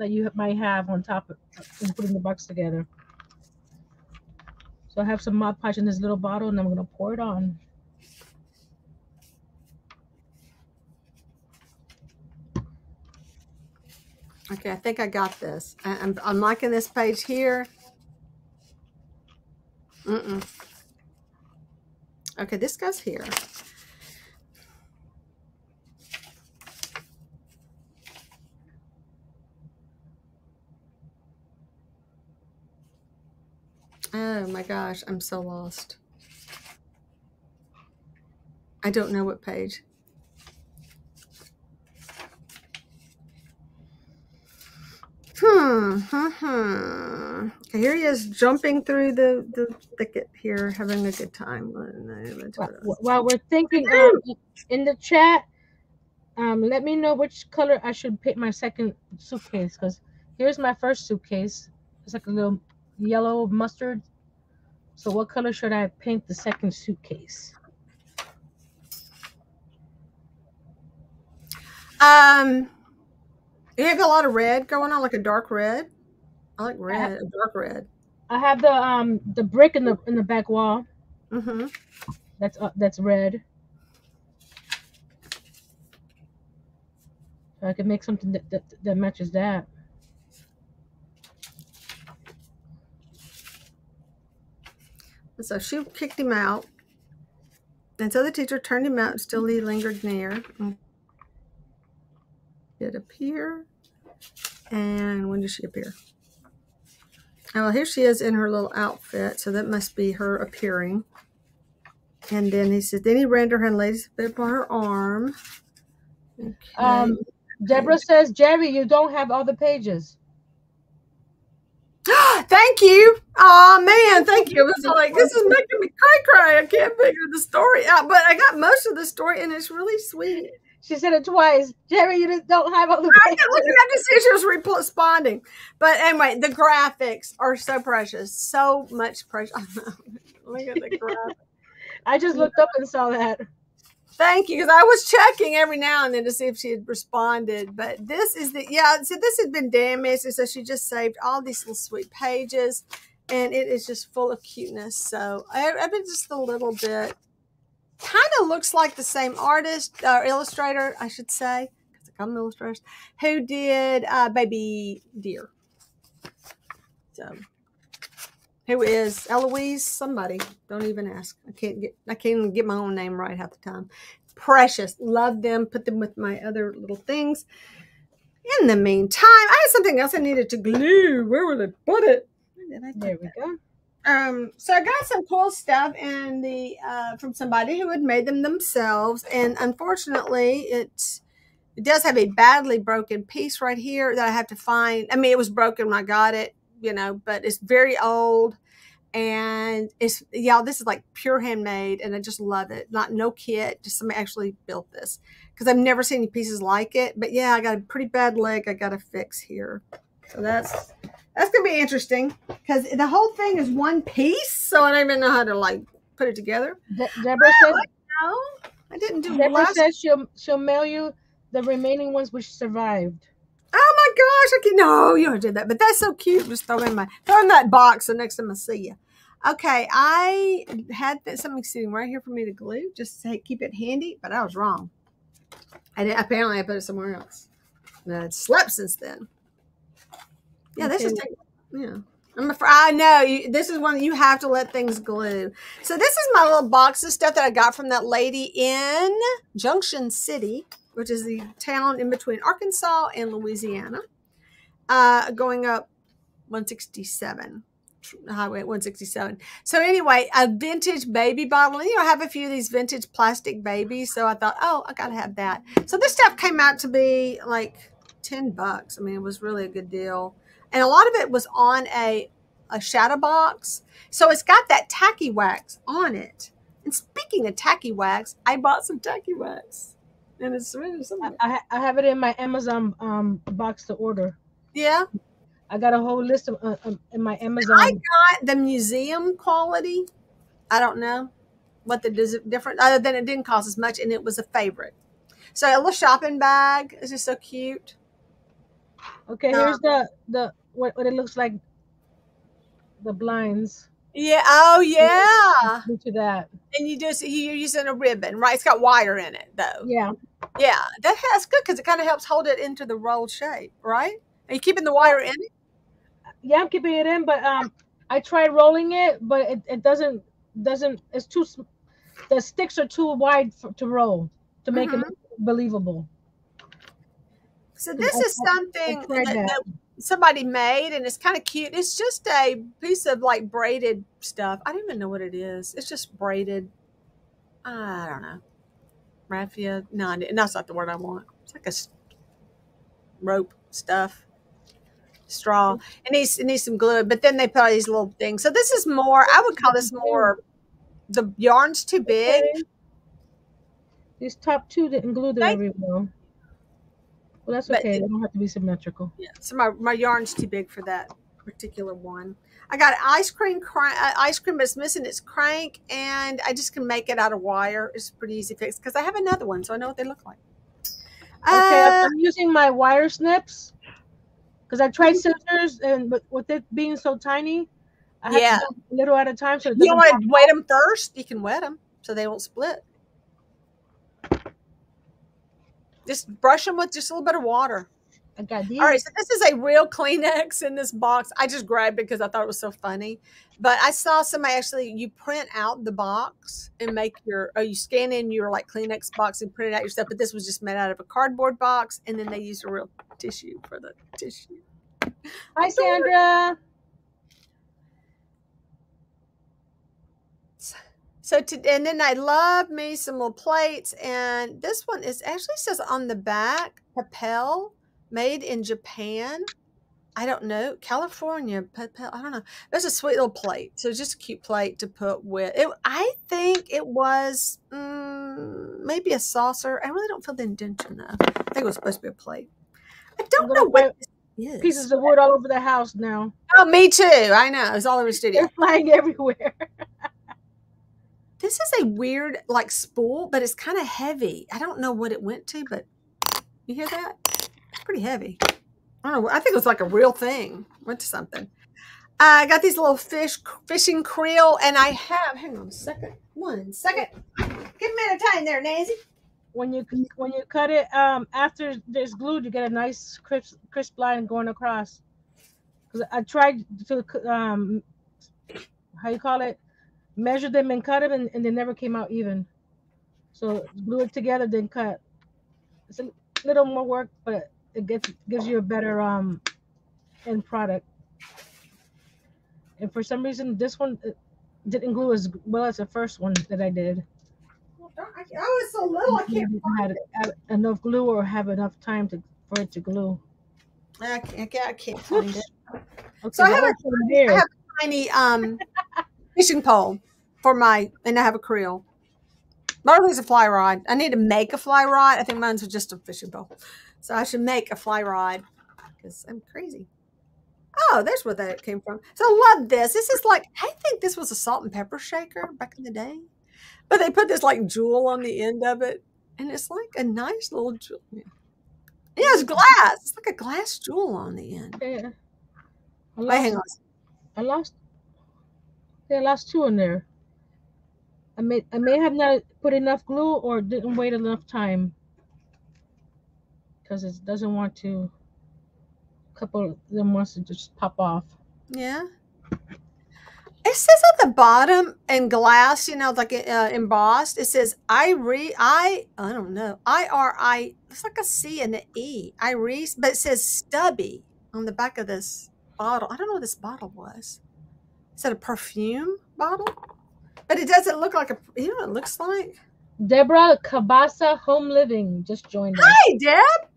that you might have on top of in putting the box together. So I have some Mod Podge in this little bottle, and I'm gonna pour it on. Okay, I think I got this. I, I'm, I'm liking this page here. Mm-mm. Okay, this goes here. Oh my gosh, I'm so lost. I don't know what page. Hmm, hmm, hmm. Okay, here he is jumping through the, the thicket here, having a good time. Wh- While we're thinking um, in the chat, um, let me know which color I should pick my second suitcase because here's my first suitcase. It's like a little yellow mustard. So what color should I paint the second suitcase? Um, you have a lot of red going on, like a dark red. I like red, have- a dark red. I have the um the brick in the in the back wall. Mm-hmm. That's uh, that's red. I could make something that, that that matches that. So she kicked him out. And so the teacher turned him out, and still he lingered near. It appear. And when did she appear? Oh, well, here she is in her little outfit, so that must be her appearing. And then he said, then he ran to her and laid his bit upon her arm. Okay. Um, Deborah says, Geri, you don't have all the pages. thank you. Oh man, thank you. It was like this is making me cry cry. I can't figure the story out. But I got most of the story and it's really sweet. She said it twice. Geri, you just don't have all the I kept looking at if she was responding. But anyway, the graphics are so precious. So much precious. Look at the graphics. I just looked up and saw that. Thank you, because I was checking every now and then to see if she had responded. But this is the yeah. So this had been damaged, and so she just saved all these little sweet pages, and it is just full of cuteness. So I, I've been just a little bit. Kind of looks like the same artist or illustrator, I should say, because I'm illustrators who did uh, Baby Deer. So who is Eloise? Somebody. Don't even ask. I can't get. I can't even get my own name right half the time. Precious. Love them. Put them with my other little things. In the meantime, I had something else I needed to glue. Where would I put it? Where did I put There we go. Um, so I got some cool stuff and the uh, from somebody who had made them themselves, and unfortunately, it it does have a badly broken piece right here that I have to find. I mean, it was broken when I got it, you know, but it's very old, and it's y'all. This is like pure handmade, and I just love it. Not no kit, just somebody actually built this because I've never seen any pieces like it. But yeah, I got a pretty bad leg I got to fix here, so that's that's gonna be interesting because the whole thing is one piece, so I don't even know how to like put it together. De- Deborah says No, I didn't do Deborah last. says she'll she'll mail you the remaining ones which survived. Oh my gosh! I can no, you already did that, but that's so cute. Just throw in my throw in that box the next time I see you. Okay, I had that, something sitting right here for me to glue, just to keep it handy, but I was wrong. I did, apparently I put it somewhere else. And it's slept since then. Yeah, this is yeah. I'm afraid, I know you, this is one that you have to let things glue. So this is my little box of stuff that I got from that lady in Junction City, which is the town in between Arkansas and Louisiana, uh, going up 167. Highway 167. So anyway, a vintage baby bottle. You know, I have a few of these vintage plastic babies. So I thought, oh, I gotta have that. So this stuff came out to be like 10 bucks. I mean, it was really a good deal. And a lot of it was on a a shadow box. So it's got that tacky wax on it. And speaking of tacky wax, I bought some tacky wax. And it's really I, I, I have it in my Amazon um box to order. Yeah. I got a whole list of uh, um, in my Amazon. I got the museum quality. I don't know what the different other than it didn't cost as much and it was a favorite. So a little shopping bag. Just so cute. Okay, here's um, the the what, what it looks like. The blinds. Yeah. Oh, yeah. To that. And you just you're using a ribbon, right? It's got wire in it, though. Yeah. Yeah, that has good because it kind of helps hold it into the rolled shape, right? Are you keeping the wire in it? Yeah, I'm keeping it in, but um, I tried rolling it, but it, it doesn't doesn't. It's too. The sticks are too wide for, to roll to make mm-hmm. it believable. So this is something that, that, somebody made and it's kind of cute. It's just a piece of like braided stuff. I don't even know what it is. It's just braided. I don't know. Raffia. No, that's not the word I want. It's like a rope stuff. Straw. It needs it needs some glue, but then they put all these little things. So this is more. I would call this more. The yarn's too big. These top two didn't glue them very well. Well, that's okay. But, they don't have to be symmetrical. Yeah. So my, my yarn's too big for that particular one. I got ice cream crank, uh, ice cream, but it's missing its crank, and I just can make it out of wire. It's pretty easy fix because I have another one, so I know what they look like. Okay, uh, I'm using my wire snips because I tried scissors, and with, with it being so tiny, I have yeah. to a little at a time. So you want to wet them first. You can wet them so they won't split. Just brush them with just a little bit of water. I got these. All right, so this is a real Kleenex in this box. I just grabbed it because I thought it was so funny. But I saw somebody actually you print out the box and make your oh you scan in your like Kleenex box and print it out yourself. But this was just made out of a cardboard box, and then they used a real tissue for the tissue. Hi, Sandra. So to, and then I love me some little plates. And this one is actually says on the back, Papel, made in Japan. I don't know, California, Papel, I don't know. There's a sweet little plate. So just a cute plate to put with it. I think it was mm, maybe a saucer. I really don't feel the indentation though. I think it was supposed to be a plate. I don't know what pieces of wood all over the house now. Oh, me too. I know. It's all over the studio. They're flying everywhere. This is a weird like spool, but it's kind of heavy. I don't know what it went to, but you hear that? It's pretty heavy. I don't know. I think it was like a real thing. Went to something. I got these little fish fishing creel, and I have. Hang on a second. One second. Give me a time there, Nancy. When you when you cut it, um, after it's glued, you get a nice crisp crisp line going across. Cause I tried to um, how you call it, measured them and cut them, and, and they never came out even. So glue it together, then cut. It's a little more work, but it gets gives you a better um end product. And for some reason, this one uh, didn't glue as well as the first one that I did. Oh, it's so little. I can't find it. enough glue or have enough time to for it to glue. I can't. I can't find it. Okay, so I have, a, I have a tiny um fishing pole for my, and I have a creel. Mostly it's a fly rod. I need to make a fly rod. I think mine's just a fishing pole. So I should make a fly rod because I'm crazy. Oh, there's where that came from. So I love this. This is like, I think this was a salt and pepper shaker back in the day. But they put this like jewel on the end of it. And it's like a nice little jewel. Yeah, it's glass. It's like a glass jewel on the end. Yeah. I lost, Wait, hang on. I lost, yeah, I lost two in there. I may I may have not put enough glue or didn't wait enough time because it doesn't want to. A couple of them wants to just pop off. Yeah. It says at the bottom in glass, you know, like uh, embossed. It says I re I I don't know I R I. It's like a C and an E. I re, but it says stubby on the back of this bottle. I don't know what this bottle was. Is that a perfume bottle? But it doesn't look like a. You know what it looks like? Deborah Cabasa Home Living just joined us. Hi, Deb.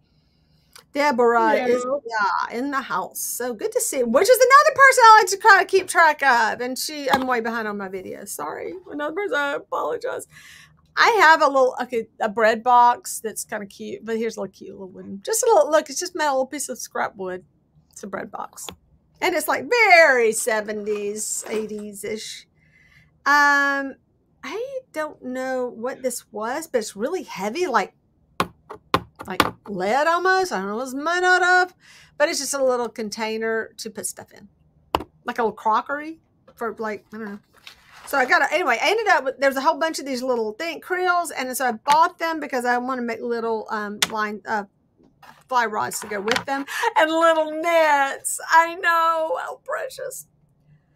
Deborah is yeah in the house. So good to see. Which is another person I like to kind of keep track of. And she, I'm way behind on my videos. Sorry, another person. I apologize. I have a little okay a bread box that's kind of cute, but here's a little cute little wooden. Just a little look. It's just my little piece of scrap wood. It's a bread box, and it's like very 70s, 80s ish. Um, I don't know what this was, but it's really heavy, like like lead almost. I don't know what it's made out of, but it's just a little container to put stuff in, like a little crockery for like I don't know. So I got it anyway. I ended up with there's a whole bunch of these little think creels, and so I bought them because I want to make little um line uh fly rods to go with them and little nets. I know how precious.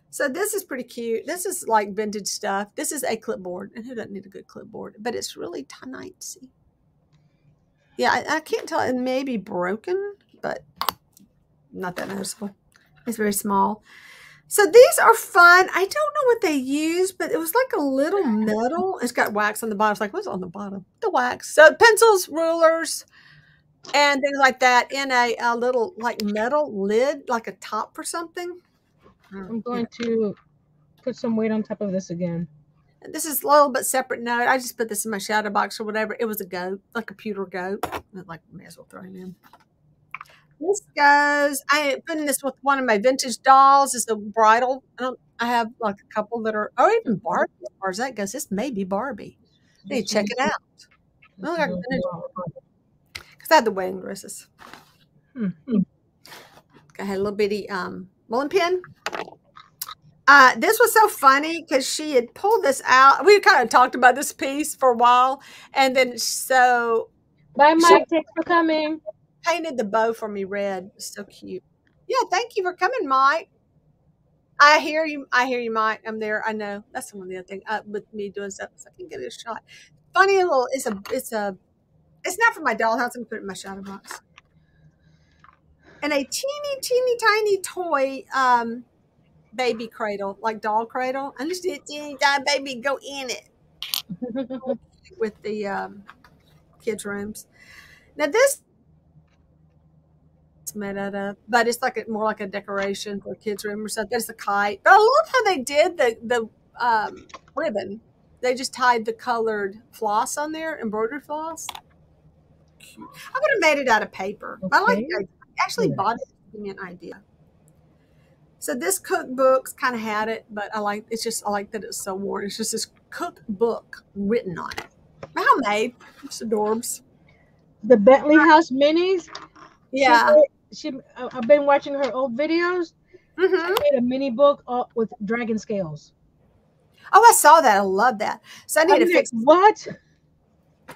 So this is pretty cute. This is like vintage stuff. This is a clipboard, and who doesn't need a good clipboard? But it's really tiny. Yeah, I, I can't tell. It may be broken, but not that noticeable. It's very small. So these are fun. I don't know what they use, but it was like a little metal. It's got wax on the bottom. It's like, what's on the bottom? The wax. So pencils, rulers, and things like that in a, a little like metal lid, like a top for something. I'm going to put some weight on top of this again. This is a little bit separate note. I just put this in my shadow box or whatever. It was a goat, like a pewter goat. I like may as well throw him in. This goes. I put in this with one of my vintage dolls. Is the bridal. I don't. I have like a couple that are. Oh, even Barbie. As far as that goes, this may be Barbie. I need to check it out. Oh, because I had the wedding dresses. Hmm. I had a little bitty um, rolling pin. Uh, this was so funny because she had pulled this out. We kind of talked about this piece for a while, and then so Bye, Mike. Thanks for coming. painted the bow for me red. So cute. Yeah, thank you for coming, Mike. I hear you. I hear you, Mike. I'm there. I know. That's one of the other thing uh, with me doing stuff. So I can give it a shot. Funny little. It's a. It's a. It's not for my dollhouse. I'm gonna put it in my shadow box. And a teeny, teeny, tiny toy um, baby cradle, like doll cradle. I just did teeny tiny baby go in it with the um, kids' rooms. Now this it's made out of, but it's like a, more like a decoration for a kids' room or something. It's a kite. But I love how they did the the um, ribbon. They just tied the colored floss on there, embroidered floss. I would have made it out of paper. I like. Okay. I actually bought it to give me an idea. So this cookbook's kind of had it, but I like it's just I like that it's so worn. It's just this cookbook written on it. Homemade. It's adorbs. the Bentley House minis. she Yeah. She, I- I've been watching her old videos. hmm She made a mini book with dragon scales. Oh, I saw that. I love that. So I need I'm to like, fix. what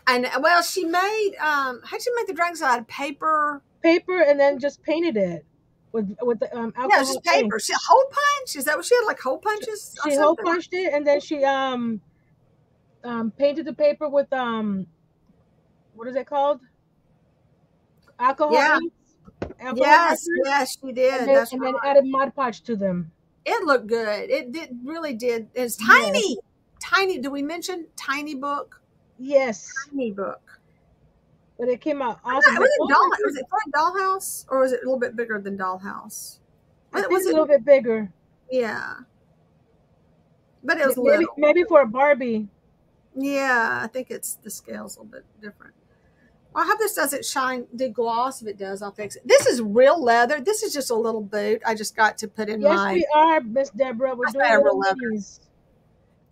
And well, she made. Um, how'd she make the dragons out of paper? paper and then just painted it with with the um alcohol. No, it's just paper. She hole punch. Is that what she had? Like hole punches? She hole punched it and then she um um painted the paper with um what is it called? Alcohol. Yeah. Alcohol Yes, markers, yes, she did. And then, and right. then added Mod Podge to them. It looked good. It did really did. It's Yes. tiny, tiny. Do we mention tiny book? Yes, Tiny book. But it came out Was awesome. it, was it doll? Was it for a dollhouse, or was it a little bit bigger than dollhouse? I Was, think was it's a little bit bigger. Yeah. But it was maybe, little. maybe for a Barbie. Yeah, I think it's the scale's a little bit different. I hope this doesn't shine, do gloss. If it does, I'll fix it. This is real leather. This is just a little boot. I just got to put in Yes, my. we are, Miss Deborah. We're doing little leather. minis.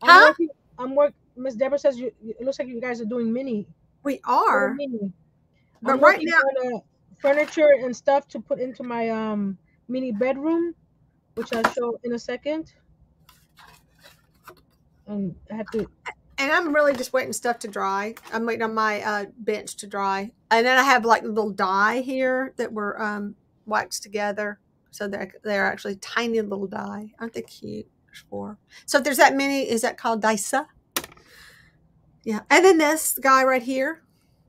Huh? I'm working. Miss Deborah says you. It looks like you guys are doing mini. We are, mini. But I'm right now, furniture and stuff to put into my um mini bedroom, which I'll show in a second. And I have to. and I'm really just waiting stuff to dry. I'm waiting on my uh, bench to dry, and then I have like a little die here that were um, waxed together, so they're they're actually tiny little die. Aren't they cute? There's four. So if there's that many, is that called disa? Yeah, and then this guy right here,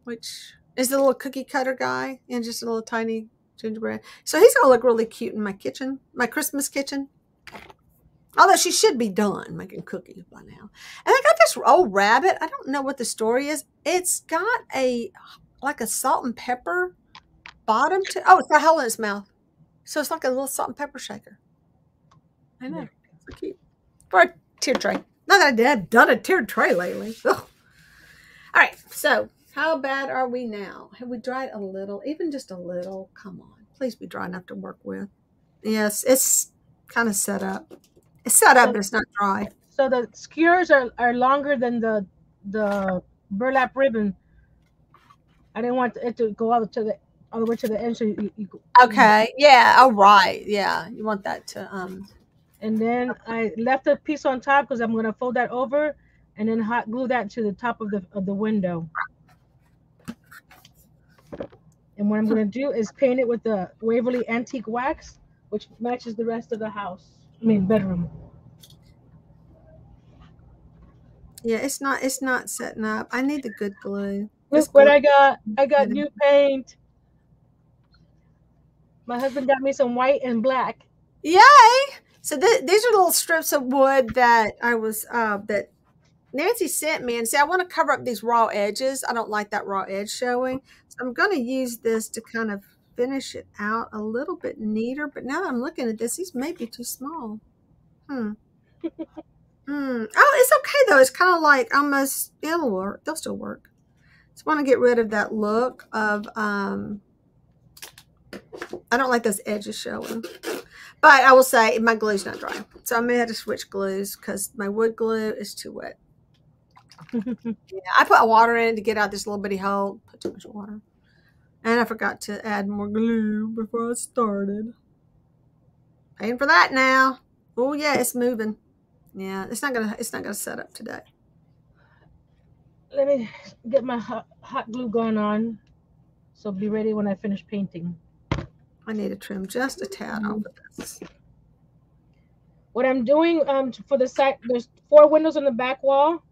which is the little cookie cutter guy, and just a little tiny gingerbread. So he's gonna look really cute in my kitchen, my Christmas kitchen. Although she should be done making cookies by now. And I got this old rabbit. I don't know what the story is. It's got a like a salt and pepper bottom to oh, it's got a hole in its mouth. So it's like a little salt and pepper shaker. I know. So cute. For a tier tray. Not that I have done a tiered tray lately. Ugh. All right. So how bad are we now? Have we dried a little? Even just a little? Come on. Please be dry enough to work with. Yes, it's kind of set up. It's set up, but it's not dry. So the skewers are, are longer than the the burlap ribbon. I didn't want it to go all to the all the way to the end. So you, you, okay. Yeah. All right. Yeah. You want that to um. And then I left a piece on top because I'm gonna fold that over, and then hot glue that to the top of the of the window. And what I'm gonna do is paint it with the Waverly Antique Wax, which matches the rest of the house. I mean bedroom. Yeah, it's not it's not setting up. I need the good glue. Look what I got. I got new paint. My husband got me some white and black. Yay! So th- these are little strips of wood that I was uh, that Nancy sent me, and see, I want to cover up these raw edges. I don't like that raw edge showing, so I'm going to use this to kind of finish it out a little bit neater. But now that I'm looking at this; these may be too small. Hmm. hmm. Oh, it's okay though. It's kind of like almost it'll work. They'll still work. Just want to get rid of that look of um. I don't like those edges showing. But I will say my glue's not dry. So I may have to switch glues because my wood glue is too wet. yeah, I put water in to get out this little bitty hole. Put too much water. And I forgot to add more glue before I started. Paying for that now. Oh yeah, it's moving. Yeah, it's not gonna it's not gonna set up today. Let me get my hot, hot glue going on. So be ready when I finish painting. I need to trim just a tad off of this. What I'm doing um for the side, there's four windows on the back wall.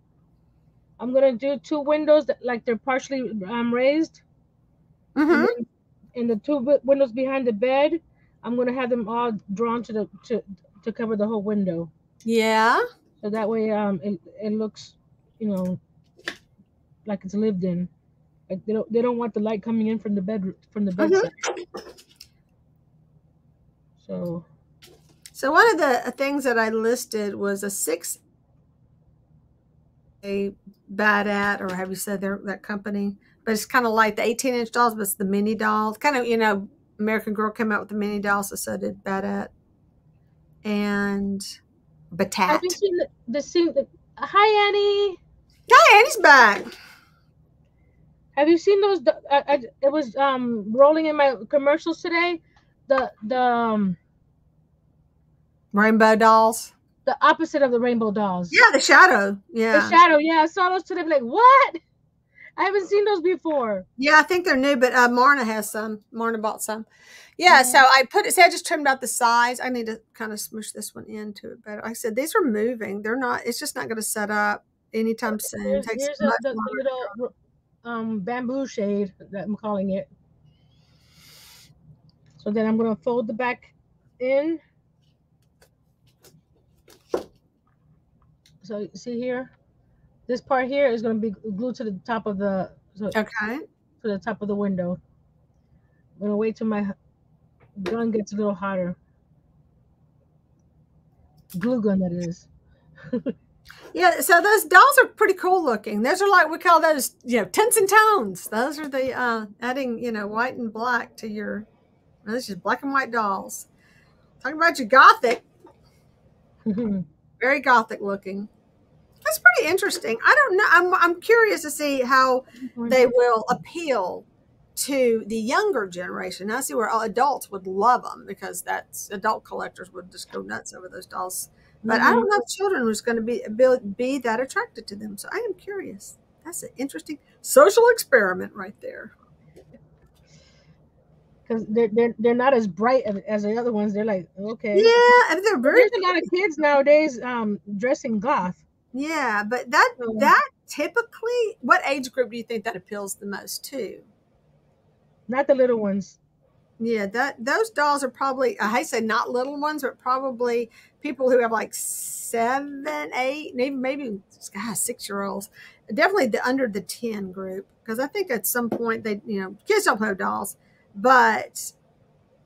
I'm gonna do two windows that like they're partially um, raised. Mm-hmm. And, and the two windows behind the bed, I'm gonna have them all drawn to the to to cover the whole window. Yeah. So that way, um, it, it looks, you know, like it's lived in. Like they don't they don't want the light coming in from the bed from the bed. Mm-hmm. So. So one of the things that I listed was a six a Battat or have you said their that company? But it's kind of like the 18 inch dolls but it's the mini dolls. Kind of you know american girl came out with the mini dolls so, so did Battat and Battat have you seen the, the hi annie. Hi annie's back. Have you seen those I, I, it was um rolling in my commercials today? The the um, rainbow dolls the opposite of the rainbow dolls. Yeah, the shadow. Yeah. The shadow. Yeah, I saw those today. Like, what? I haven't seen those before. Yeah, I think they're new, but uh, Marna has some. Marna bought some. Yeah, so I put it. See, I just trimmed out the size. I need to kind of smush this one into it better. Like I said, these are moving. They're not. It's just not going to set up anytime soon. Here's, it takes here's a, the, the little um, bamboo shade that I'm calling it. So then I'm going to fold the back in So see here, this part here is going to be glued to the top of the so okay to the top of the window. I'm gonna wait till my gun gets a little hotter. Glue gun that is. yeah, so those dolls are pretty cool looking. Those are like we call those, you know, tints and tones. Those are the uh adding, you know, white and black to your those are black and white dolls. Talking about your gothic. Very gothic looking. That's pretty interesting. I don't know. I'm, I'm curious to see how they will appeal to the younger generation. I see where adults would love them because that's adult collectors would just go nuts over those dolls. But mm-hmm. I don't know if children was going to be, be be that attracted to them. So I am curious. That's an interesting social experiment right there. Because they're, they're they're not as bright as the other ones. They're like okay, yeah, and they're very. There's a lot of kids nowadays um dressing goth. Yeah, but that hmm. that typically, what age group do you think that appeals the most to? Not the little ones. Yeah, that those dolls are probably I hate to say not little ones, but probably people who have like seven, eight, maybe maybe God, six year olds. Definitely the under the ten group because I think at some point they you know kids don't play with dolls, but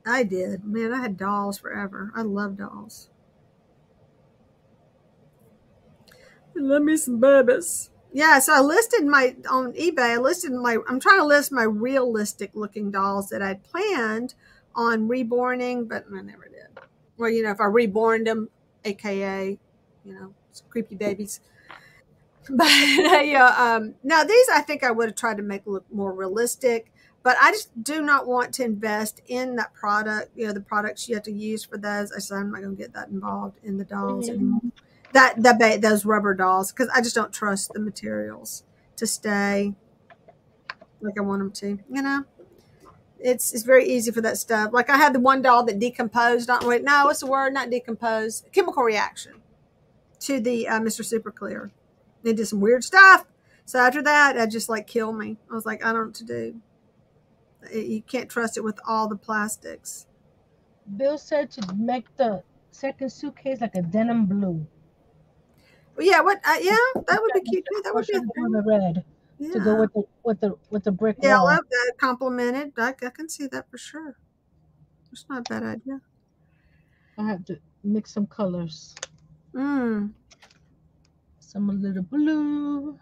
I did. Man, I had dolls forever. I love dolls. Love me some babies. Yeah, so I listed my on eBay. I listed my. I'm trying to list my realistic looking dolls that I'd planned on reborning, but I never did. Well, you know, if I reborned them, aka, you know, creepy babies. But yeah, um, now these I think I would have tried to make look more realistic, but I just do not want to invest in that product. You know, the products you have to use for those. I said I'm not going to get that involved in the dolls Mhm. anymore that that ba- those rubber dolls because I just don't trust the materials to stay like I want them to. You know, it's it's very easy for that stuff. Like I had the one doll that decomposed. Not wait, no, what's the word? Not decomposed. Chemical reaction to the uh, Mr. Super Clear. They did some weird stuff. So after that, that just like killed me. I was like, I don't know what to do. You can't trust it with all the plastics. Bill said to make the second suitcase like a denim blue. Yeah, what? Uh, yeah, that would be cute too. That would be a thing. the red Yeah. to go with the with the with the brick Yeah, I love that. Complimented. I, I can see that for sure. It's not a bad idea. I have to mix some colors. Mm. Some a little blue.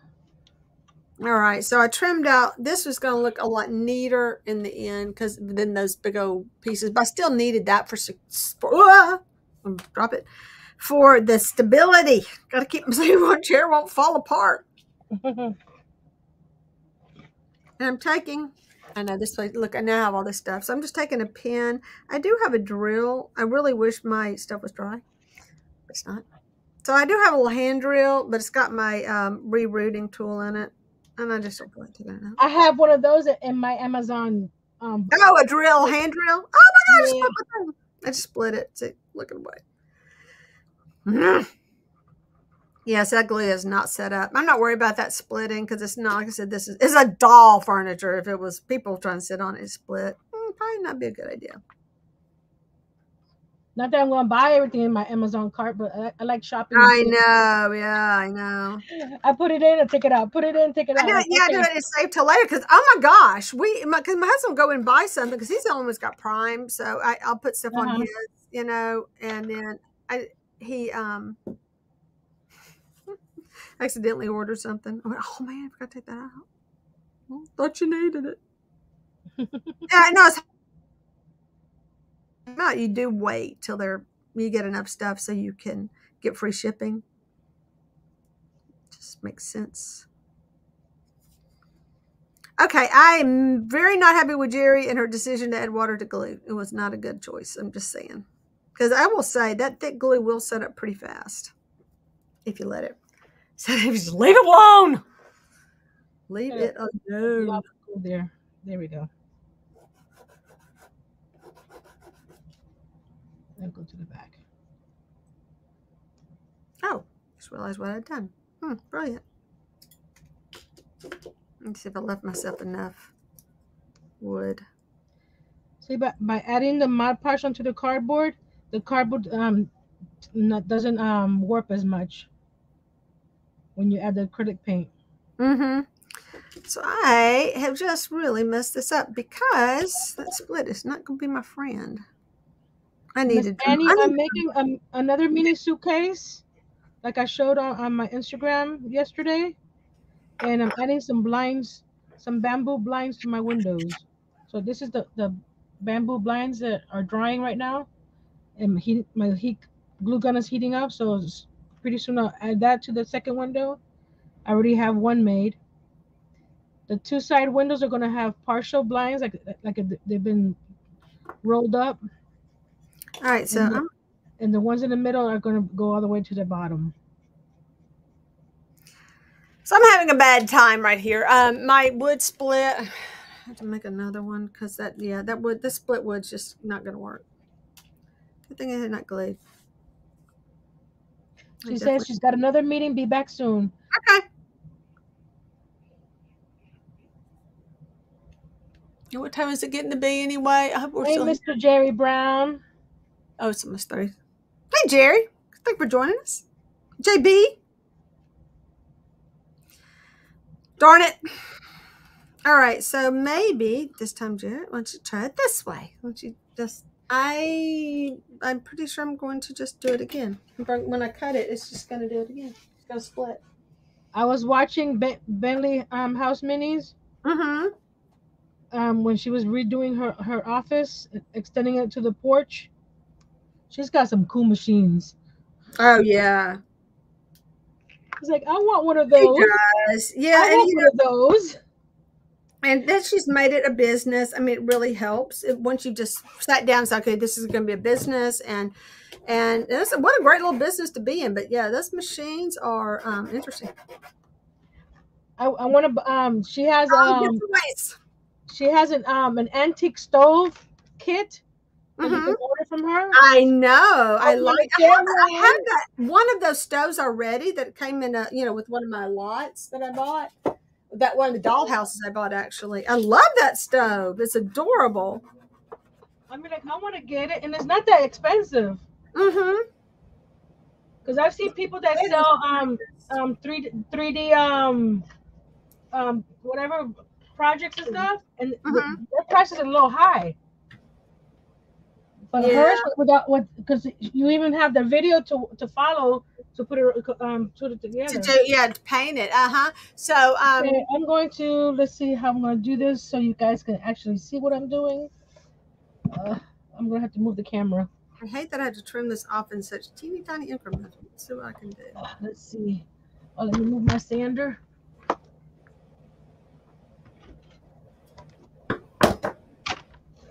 All right. So I trimmed out. This was going to look a lot neater in the end because then those big old pieces. But I still needed that for, for ah, um, drop it for the stability. Got to keep them so one chair won't fall apart. And I'm taking, I know this place, look, I now have all this stuff. So I'm just taking a pen. I do have a drill. I really wish my stuff was dry, but it's not. So I do have a little hand drill, but it's got my um, rerouting tool in it. And I just don't want to out. I have one of those in my Amazon. Um, Oh, a drill, hand drill. Oh my gosh, Yeah. my. I just split it. See, look at away. Yes, that glue is not set up. I'm not worried about that splitting because it's not. Like I said, this is it's a doll furniture. If it was people trying to sit on it, split, mm, probably not be a good idea. not that I'm going to buy everything in my Amazon cart, but I, I like shopping. I know. Yeah, I know. I put it in and take it out. Put it in, take it I out. do it. Yeah, I do it and save till later because oh my gosh, we because my, husband will go and buy something because he's the only one who's got Prime, so I, I'll put stuff on Uh-huh. his, you know, and then I he um accidentally ordered something. I went, oh man, I forgot to take that out. Well, thought you needed it. yeah, I know. It's, no, you do wait till they're you get enough stuff so you can get free shipping. Just makes sense. Okay, I'm very not happy with Geri and her decision to add water to glue. It was not a good choice. I'm just saying. Because I will say that thick glue will set up pretty fast if you let it. So just leave it alone. Leave it alone. There. There we go. Then go to the back. Oh, just realized what I'd done. Hmm, brilliant. Let's see if I left myself enough wood. See, by, by adding the Mod Podge onto the cardboard, the cardboard um not, doesn't um warp as much when you add the acrylic paint. Mm-hmm. So I have just really messed this up because that split is not going to be my friend. I needed to. Annie, I I'm making um, another mini suitcase, like I showed on, on my Instagram yesterday, and I'm adding some blinds, some bamboo blinds to my windows. So this is the the bamboo blinds that are drying right now, and my heat my heat glue gun is heating up. So pretty soon I'll add that to the second window. I already have one made. The two side windows are gonna have partial blinds, like like they've been rolled up All right, so and the- and the ones in the middle are going to go all the way to the bottom. so I'm having a bad time right here. Um, my wood split. I have to make another one because that yeah that wood this split wood's just not going to work. Good thing I had not glued. I She definitely- says she's got another meeting. Be back soon. Okay. And what time is it getting to be anyway? I hope we're Hey, still. Mr. Jerry Brown. Oh, it's almost three. Hey, Jerry. Thank you for joining us. JB. Darn it. All right, so maybe this time, Jared, why don't you try it this way? Why don't you just? I I'm pretty sure I'm going to just do it again. When I cut it, it's just going to do it again. It's going to split. I was watching Be- Bentley um, House Minis Mm-hmm. um, when she was redoing her, her office, extending it to the porch. She's got some cool machines. Oh yeah. It's like, I want one of She those. does. Yeah, I want one of those. And then she's made it a business. I mean, it really helps it, once you just sat down and said, "Okay, this is going to be a business," and and that's what a great little business to be in. But yeah, those machines are um, interesting. I, I want to. Um, she has Oh, um, she has an um, an antique stove kit you Mhm. order from her. I know. I Oh, like. I have, I have that one of those stoves already that came in a you know with one of my lots that I bought. That one of the dollhouses I bought actually. I love that stove. It's adorable. I mean, like, I want to get it, and it's not that expensive. Mm-hmm. Because I've seen people that sell um um three three D um um whatever projects and stuff, and Mhm. their prices are a little high. But Yeah. hers without what because you even have the video to to follow to put it um put it together. To do yeah to paint it. Uh huh. So um. Okay, I'm going to let's see how I'm going to do this so you guys can actually see what I'm doing. Uh, I'm going to have to move the camera. I hate that I had to trim this off in such teeny tiny increments. Let's see what I can do. Uh, let's see. Oh, let me move my sander.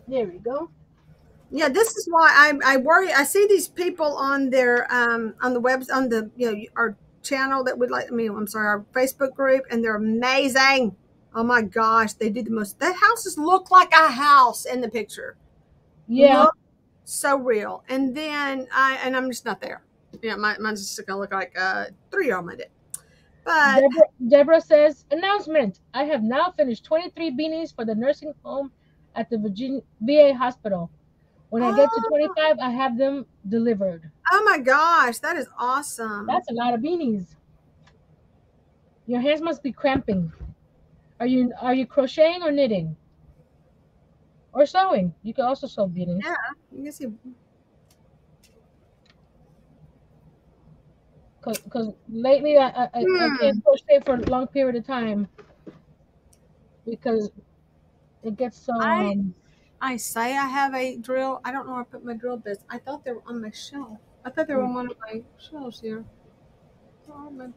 There we go. Yeah, this is why I, I worry. I see these people on their um on the webs on the you know our channel that would like. I mean, I'm sorry, our Facebook group, and they're amazing. Oh my gosh, they do the most. That houses look like a house in the picture. Yeah. Look so real. And then I and I'm just not there. Yeah, my, mine's just gonna look like a three year old made it. But Deborah, Deborah says, announcement. I have now finished 23 beanies for the nursing home at the Virginia VA hospital. When I get to Oh. 25, I have them delivered. oh my gosh, that is awesome. That's a lot of beanies. Your hands must be cramping. Are you are you crocheting or knitting? Or sewing? You can also sew beanies. Yeah. you can see. Because lately I, I, I I Hmm. can't crochet for a long period of time because it gets so I- um, I say I have a drill. I don't know where I put my drill bits. I thought they were on my shelf. I thought they were on one of my shelves here. Oh, my-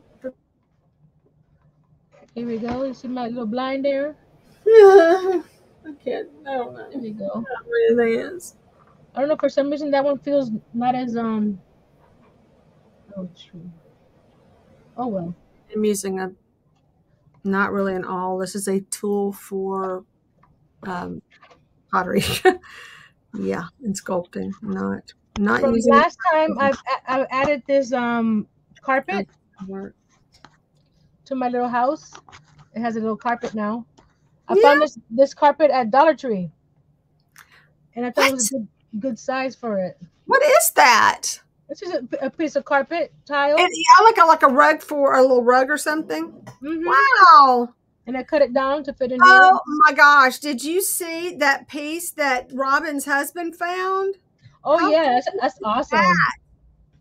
here we go. You see my little blind there? I can't. I don't know. There we go. It is. I don't know for some reason that one feels not as um oh true. Oh well. I'm using a not really an awl. This is a tool for um, pottery. yeah, and sculpting. Not not From using last time I've I've added this um carpet work. to my little house. It has a little carpet now. I Yeah. found this this carpet at Dollar Tree. And I thought it was a good good size for it. What is that? This is a, a piece of carpet tile. It, yeah, like a like a rug for a little rug or something. Mhm. Wow. And I cut it down to fit in. Oh my gosh! Did you see that piece that Robin's husband found? Oh how yeah, that's, awesome.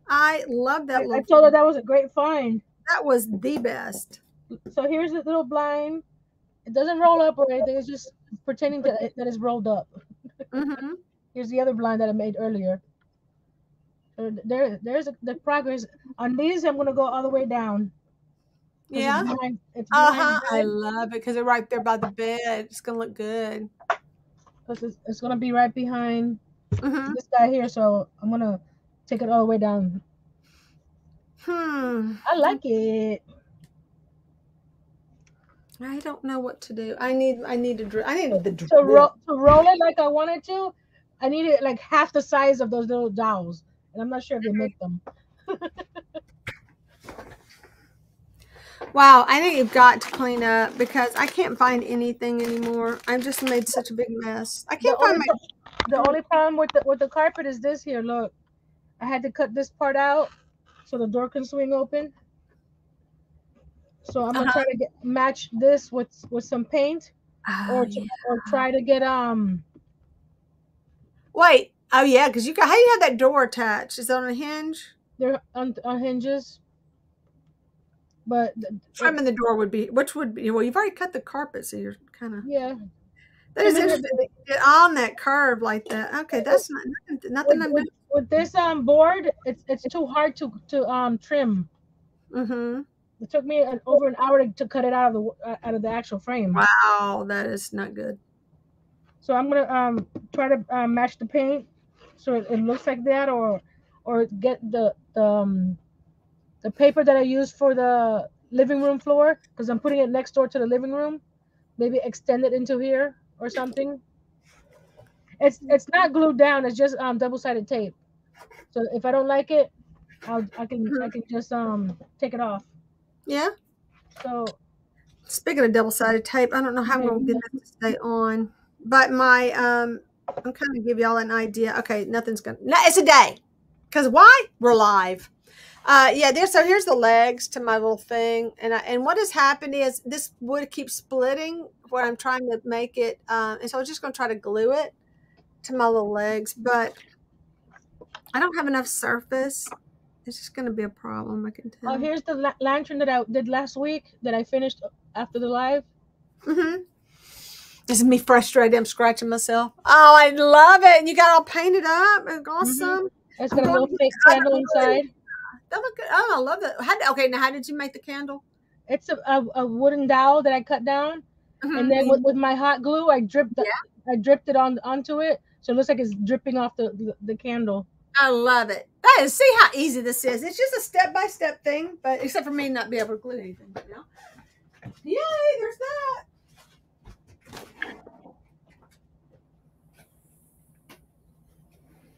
I love that I, I told her that was a great find. that was the best. So here's a little blind. It doesn't roll up or anything. It's just pretending that it, that it's rolled up. hmm Here's the other blind that I made earlier. There, there's a, the progress on these. I'm gonna go all the way down. It's Yeah. it's Uh huh. I love it because they're right there by the bed. It's gonna look good. 'cause it's, it's gonna be right behind hmm this guy here. So I'm gonna take it all the way down. Hmm. I like it. I don't know what to do. I need. I need to. I need the. To roll to roll it like I wanted to, I needed like half the size of those little dowels, and I'm not sure if they make them. Wow, I think you've got to clean up because I can't find anything anymore. I've just made such a big mess. I can't find only my. the only problem with the with the carpet is this here. Look, I had to cut this part out so the door can swing open. So I'm gonna Uh-huh. try to get match this with with some paint, Oh, or to, yeah. or try to get um. Wait. Oh yeah, because you got how you have that door attached? Is it on a hinge? They're on, on hinges. But Trimming the door would be which would be well. You've already cut the carpet, so you're kind of. yeah, That is interesting. Get on that curve like that. Okay, that's not nothing. Nothing. with, I'm with, with this um board, it's it's too hard to to um trim. Mm-hmm. It took me an, over an hour to, to cut it out of the uh, out of the actual frame. Wow, that is not good. So I'm gonna um try to uh, match the paint so it, it looks like that, or or get the the um, the paper that I use for the living room floor because I'm putting it next door to the living room. Maybe extend it into here or something. It's it's not glued down. It's just um double sided tape. So if I don't like it, I'll I can I can just um take it off. Yeah. So Speaking of double-sided tape, I don't know how I'm going to get that to stay on, but my um, I'm kind of give y'all an idea. Okay, nothing's gonna. No, it's a day, because why? We're live. Uh, yeah. There. So here's the legs to my little thing, and I, and what has happened is this wood keeps splitting where I'm trying to make it, uh, and so I'm just going to try to glue it to my little legs, but I don't have enough surface. It's just going to be a problem. I can tell. oh, here's the la- lantern that I did last week that I finished after the live. Mm-hmm. This is me frustrated. I'm scratching myself. Oh, I love it. And you got all painted up. It's awesome. It's got a little fake candle inside. That look good. Oh, I love that. How, okay, now how did you make the candle? It's a, a, a wooden dowel that I cut down, Mhm. and then with, with my hot glue, I dripped the, I dripped it on onto it, so it looks like it's dripping off the the, the candle. I love it. That is, see how easy this is. It's just a step by step thing, but except for me not be able to glue anything. Now, yay! There's that.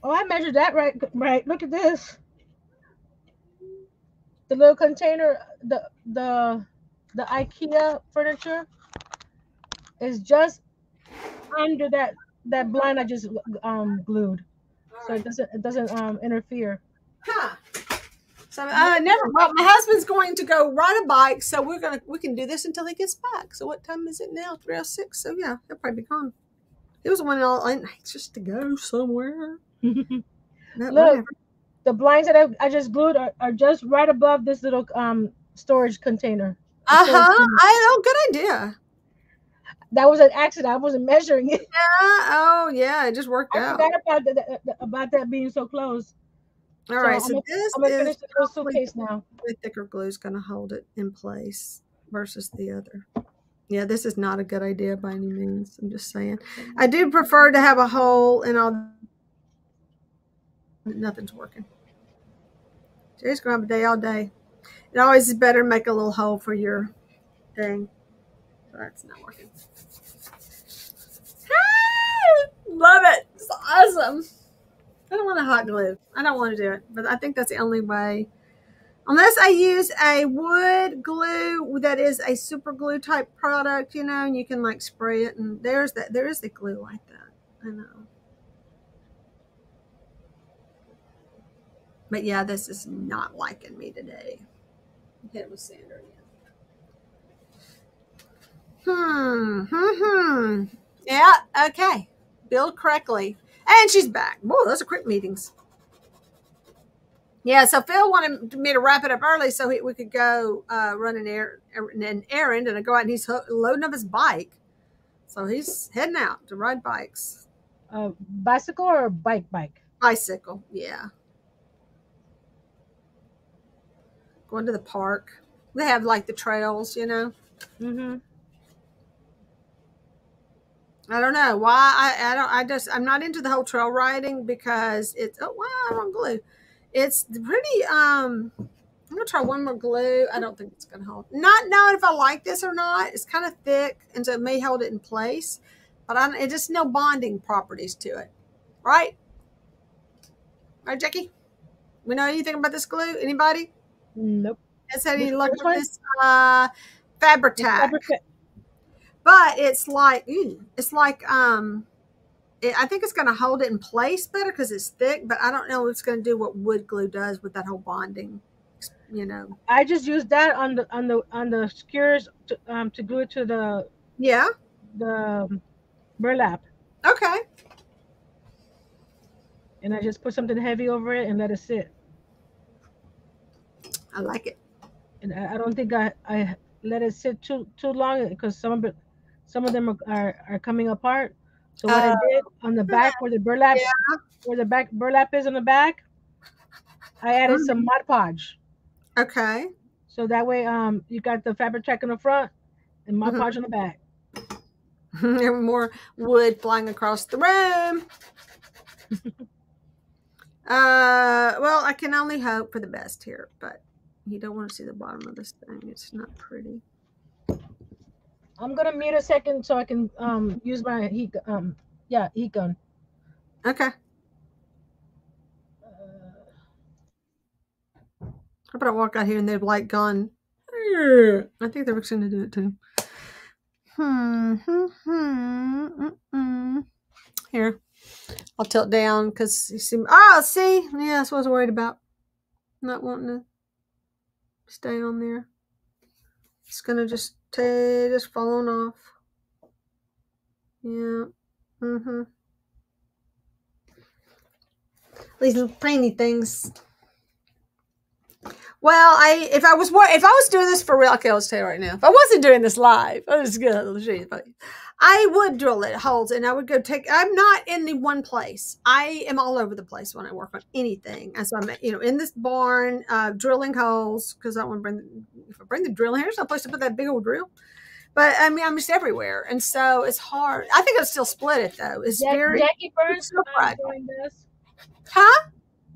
Oh, I measured that right. Right. Look at this. The little container, the the the IKEA furniture is just under that that blind I just um glued, so it doesn't it doesn't um interfere. Huh. So uh, never. Well, my husband's going to go ride a bike, so we're gonna we can do this until he gets back. So what time is it now? Three oh six. So yeah, he'll probably be gone. He was one all anxious to go somewhere. Look, whatever. The blinds that I, I just glued are, are just right above this little um storage container. Uh huh. I oh, good idea. That was an accident. I wasn't measuring it. Yeah. Oh yeah, it just worked I out. forgot about that, about that being so close. All right. so So I'm this I'm gonna finish is probably suitcase now. the thicker glue is going to hold it in place versus the other. Yeah, this is not a good idea by any means. I'm just saying. I do prefer to have a hole and all. Nothing's working. Geri's going to have a day all day. It always is better to make a little hole for your thing. That's not working. Love it. It's awesome. I don't want to hot glue. I don't want to do it, but I think that's the only way. Unless I use a wood glue that is a super glue type product, you know, and you can like spray it, and there's that. There is the glue like that. I know. But yeah, this is not liking me today. Hit it with sander again. Hmm. Hmm. Hmm. Yeah. Okay. Build correctly. And she's back. Whoa, those are quick meetings. Yeah, so Phil wanted me to wrap it up early so he, we could go uh, run an, air, an errand and I go out and he's loading up his bike. So he's heading out to ride bikes. Uh, bicycle or bike bike? Bicycle, yeah. Going to the park. They have like the trails, you know. Mm-hmm. I don't know why. I, I don't. I just. I'm not into the whole trail riding because it's. Oh wow, wrong glue. It's pretty. Um, I'm gonna try one more glue. I don't think it's gonna hold. Not knowing if I like this or not. It's kind of thick, and so it may hold it in place. But I. It just no bonding properties to it, right? Right, Jackie. We know anything about this glue? Anybody? Nope. It any he Which- looked which at one? this uh, Fabric-Tac, but it's like it's like um, it, I think it's going to hold it in place better because it's thick. But I don't know if it's going to do what wood glue does with that whole bonding. You know. I just used that on the on the on the skewers to, um, to glue it to the Yeah. the um, burlap, Okay. and I just put something heavy over it and let it sit. I like it. And I, I don't think I, I let it sit too too long because some of it some of them are, are, are coming apart. So what I Uh, did on the back where the burlap where the back burlap is on the back, I added Mm. some Mod Podge. Okay. So that way um you got the fabric track in the front and Mod Mhm. Podge on the back. More wood flying across the room. uh, well, I can only hope for the best here, but you don't want to see the bottom of this thing. It's not pretty. I'm gonna mute a second so I can um use my heat um yeah heat gun. Okay. Uh, How about I walk out here and they've like gone? I think they're going to do it too. Hmm. hmm, hmm, mm, mm. Here, I'll tilt down because you see. Oh, see, yeah, that's what I was worried about. Not wanting to stay on there. It's gonna just take just falling off. Yeah. Mm-hmm. These little tiny things. Well, I if I was if I was doing this for real, okay, I'll tell you right now. If I wasn't doing this live, I was gonna show you. but I would drill it holes, and I would go take. I'm not in the one place. I am all over the place when I work on anything. And so I'm, you know, in this barn, uh, drilling holes because I want to bring. If I bring the drill here, there's no place to put that big old drill. But I mean, I'm just everywhere, and so it's hard. I think I'd still split it though. It's Jack- very, Jackie Burns fragile. joined us. huh?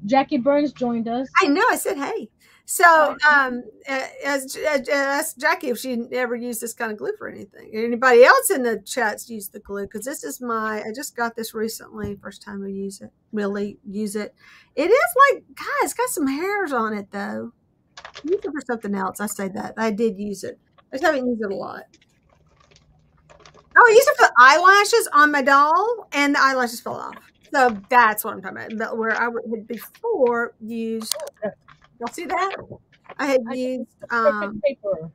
Jackie Burns joined us. I know. I said, hey. So, um, uh, as, as, ask Jackie if she ever used this kind of glue for anything. Anybody else in the chats use the glue? Because this is my, I just got this recently. First time I use it, really use it. It is like, God, it's got some hairs on it though. Use it for something else. I say that. I did use it. I just haven't used it a lot. Oh, I used it for the eyelashes on my doll, and the eyelashes fell off. So that's what I'm talking about. But where I would before used, y'all see that? I had I- used um, paper.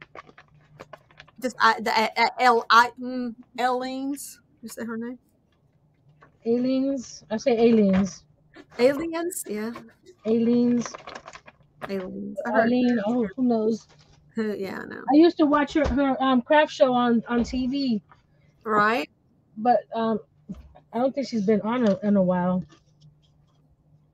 just I, the uh, L I mm. Is that her name? Aliens. I say aliens. Aliens? Yeah, Aliens. aliens. Aleene. Oh, who knows? who- yeah, I know. I used to watch her her um craft show on on TV, Right? but um I don't think she's been on a, in a while.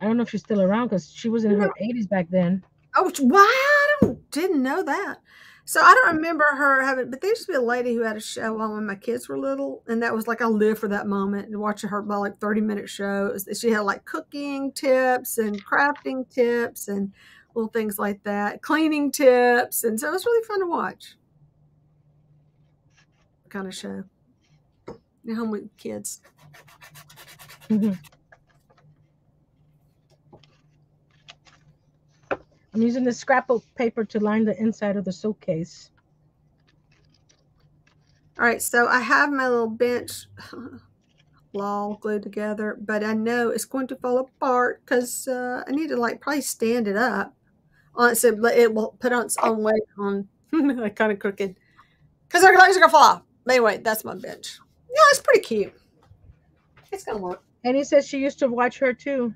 I don't know if she's still around because she was in her 80s back then. Oh, wow! I don't didn't know that. So I don't remember her having, but there used to be a lady who had a show on when my kids were little, and that was like I lived for that moment and watching her about like thirty minute shows. She had like cooking tips and crafting tips and little things like that, cleaning tips, and so it was really fun to watch. Kind of show. At home with kids. Mm-hmm. I'm using this scrapbook paper to line the inside of the suitcase. All right, so I have my little bench lol glued together, but I know it's going to fall apart because uh, I need to like probably stand it up on it so it will put on its own weight on like kind of crooked because our legs are gonna fall off. But anyway, that's my bench. Yeah, it's pretty cute. It's gonna work. And he says she used to watch her too.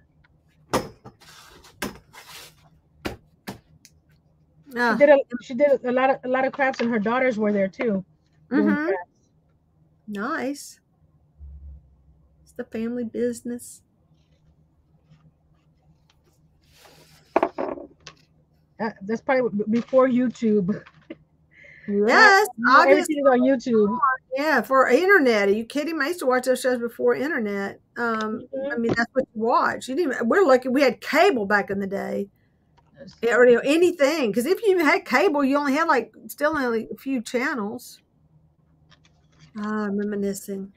She did a, she did a lot of a lot of crafts, and her daughters were there too. Mhm. Nice. It's the family business. Uh, that's probably before YouTube. Yes, Now obviously. Everything on YouTube. Yeah, for internet. Are you kidding me? I used to watch those shows before internet. Um, I Mhm. mean, that's what you watch. You didn't. We're lucky we had cable back in the day, or you know, anything. Because if you had cable, you only had like still only a few channels. Ah, I'm reminiscing.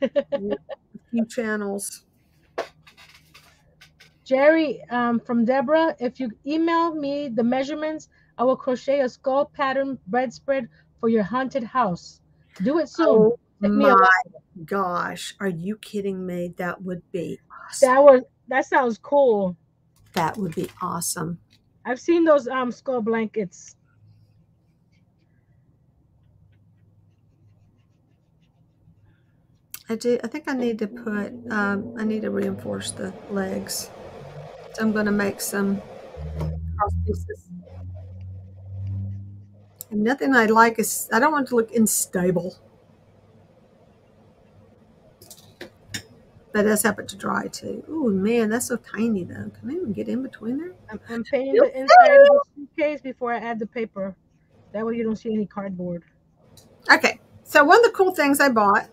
Yeah, a few channels. Geri, um, from Deborah, if you email me the measurements, I will crochet a skull pattern bedspread for your haunted house. Do it soon. Oh my gosh, are you kidding me? That would be awesome. That was that sounds cool. That would be awesome. I've seen those um skull blankets. I do. I think I need to put. Um, I need to reinforce the legs. So I'm going to make some cross pieces. And nothing I like is. I don't want it to look unstable. That does happened to dry too. Oh man, that's so tiny though. Can I even get in between there? I'm, I'm painting the inside of the suitcase before I add the paper. That way you don't see any cardboard. Okay, so one of the cool things I bought.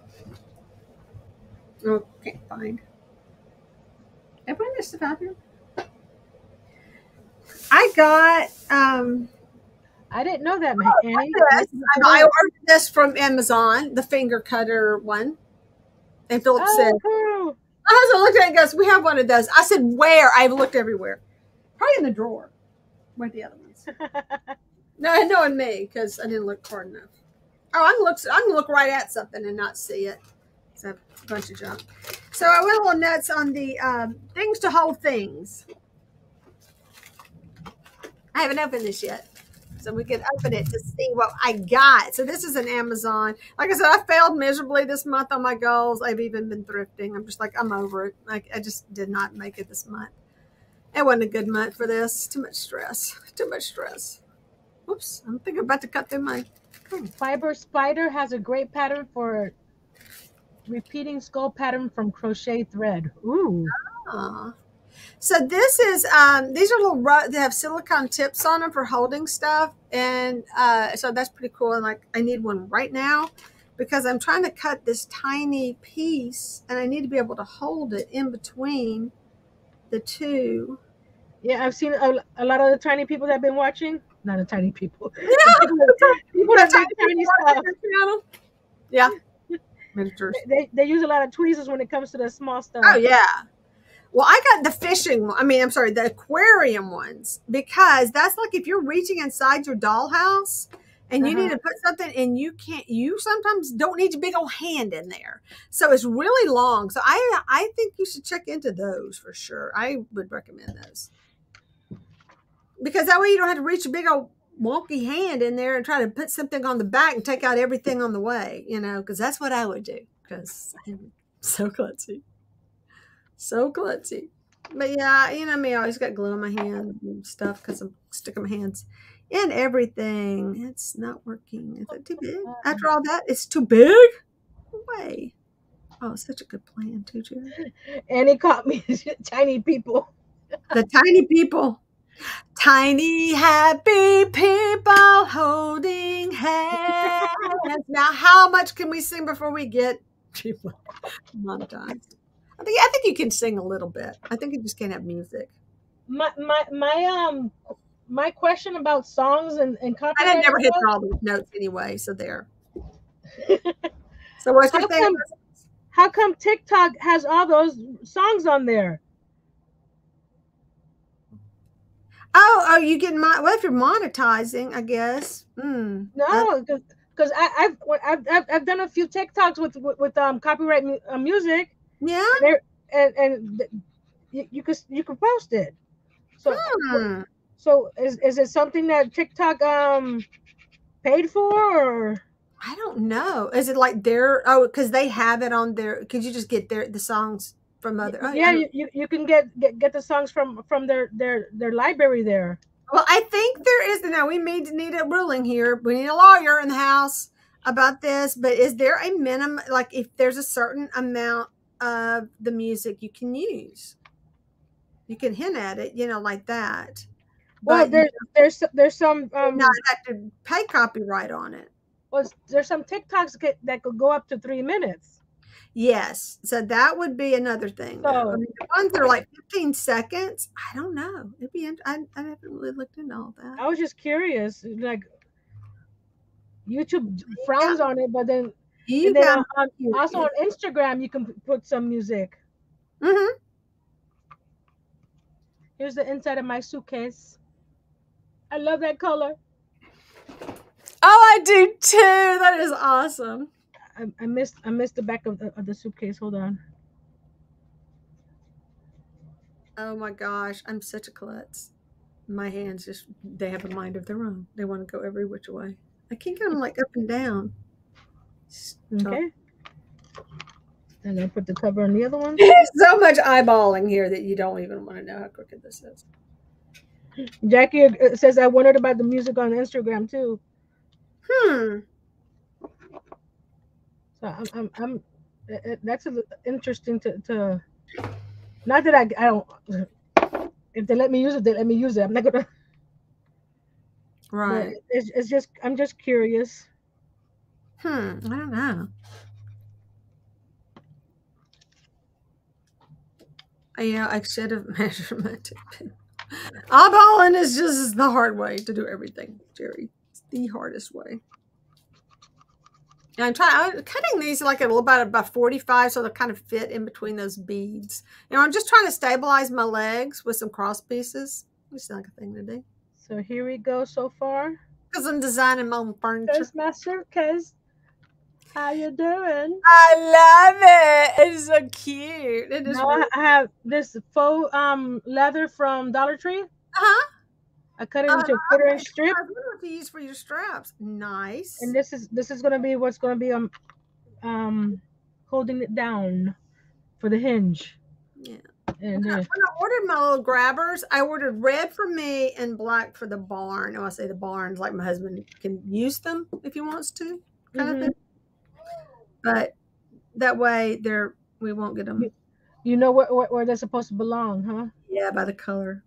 Oh, can't find. Did I bring this stuff out here? I got um I didn't know that, Ma- Annie. this. I, I ordered this from Amazon, the finger cutter one. And Philip said, Oh, cool. my husband looked at it and goes, We have one of those. I said, Where? I've looked everywhere. Probably in the drawer. Where the other ones? No, knowing me, because I didn't look hard enough. Oh, I can look. I can look right at something and not see it. It's a bunch of junk. So I went a little nuts on the um, things to hold things. I haven't opened this yet, so we can open it to see what I got. So this is an Amazon. Like I said, I failed miserably this month on my goals. I've even been thrifting. I'm just like I'm over it. Like I just did not make it this month. It wasn't a good month for this. Too much stress. Too much stress. Oops, I'm thinking about to cut through my. Fiber Spider has a great pattern for repeating skull pattern from crochet thread. Ooh. Aw. So this is um these are little they have silicone tips on them for holding stuff and uh so that's pretty cool and like I need one right now because I'm trying to cut this tiny piece and I need to be able to hold it in between the two. Yeah, I've seen a, a lot of the tiny people that have been watching. Not the tiny people. Yeah. people that, make tiny stuff. Yeah. Miniatures. They, they use a lot of tweezers when it comes to the small stuff. Oh yeah. Well, I got the fishing. one- I mean, I'm sorry, the aquarium ones because that's like if you're reaching inside your dollhouse and you need Uh-huh. to put something and you can't. You sometimes don't need your big old hand in there, so it's really long. So I I think you should check into those for sure. I would recommend those because that way you don't have to reach a big old wonky hand in there and try to put something on the back and take out everything on the way. You know, because that's what I would do because I'm so klutzy so klutzy. But yeah, you know me, I always got glue on my hand and stuff because I'm sticking my hands in everything. It's not working. Is it too big? After all that, it's too big? No way. Oh, such a good plan, too, Geri. And it caught me tiny people. The tiny people. Tiny happy people holding hands. Now, how much can we sing before we get monetized? I think I think you can sing a little bit. I think you just can't have music. My my my um my question about songs and, and I copyright. didn't never hit all the notes anyway, so there. So what's your How thing? come- How come TikTok has all those songs on there? Oh, oh, you getting my? well if you're monetizing, I guess. Hmm. No, because I I've, I've I've I've done a few TikToks with with, with um copyright mu- uh, music Yeah. and and th- you, you could you could post it. So Hmm. so is is it something that TikTok um paid for or I don't know. Is it like their oh because they have it on their could you just get their the songs from other oh, yeah, you, you, you can get, get get the songs from from their their their library there. Well, I think there is now we may need a ruling here. We need a lawyer in the house about this, but is there a minimum like if there's a certain amount of the music you can use? You can hint at it, you know, like that. Well, But there's there's there's some um not have to pay copyright on it. well, there's some TikToks that, that could go up to three minutes. Yes. So that would be another thing. though. I mean, the ones that are like 15 seconds, I don't know. It'd be, I, I haven't really looked into all that. I was just curious, like YouTube frowns on it, but then, You and then got on, on- also on Instagram you can put some music. hmm Here's the inside of my suitcase. I love that color. Oh, I do too. That is awesome. I, I missed I missed the back of the, of the suitcase. Hold on. Oh my gosh, I'm such a klutz. My hands just, they have a mind of their own. They want to go every which way. I can't get them like up and down. Okay. And I put the cover on the other one. There's so much eyeballing here that you don't even want to know how crooked this is. Jackie uh, says I wondered about the music on Instagram too. Hmm. So I'm, I'm, I'm uh, uh, that's a, interesting to, to, not that I, I don't, if they let me use it, they let me use it. I'm not gonna, Right. it's, it's just, I'm just curious. Hmm. I don't know. Uh, Yeah, I should have measured my tip. Eyeballing is just the hard way to do everything, Geri. It's the hardest way. And I'm trying. I'm cutting these like a little about about 45, so they kind of fit in between those beads. You know, I'm just trying to stabilize my legs with some cross pieces. It's like a thing to do So here we go so far. because I'm designing my own furniture. There's my suitcase. How you doing? I love it. It's so cute. It is. Now I I have this faux um leather from Dollar Tree. Uh huh? I cut it Uh, into a quarter inch strip, I to use for your straps. Nice. and this is this is gonna be what's gonna be um um holding it down for the hinge. Yeah. And when uh, I ordered my little grabbers, I ordered red for me and black for the barn. Oh, I say the barns like my husband can use them if he wants to, kind Mhm. of thing. But that way, they're we won't get them. you know where, where where they're supposed to belong, huh? Yeah, by the color.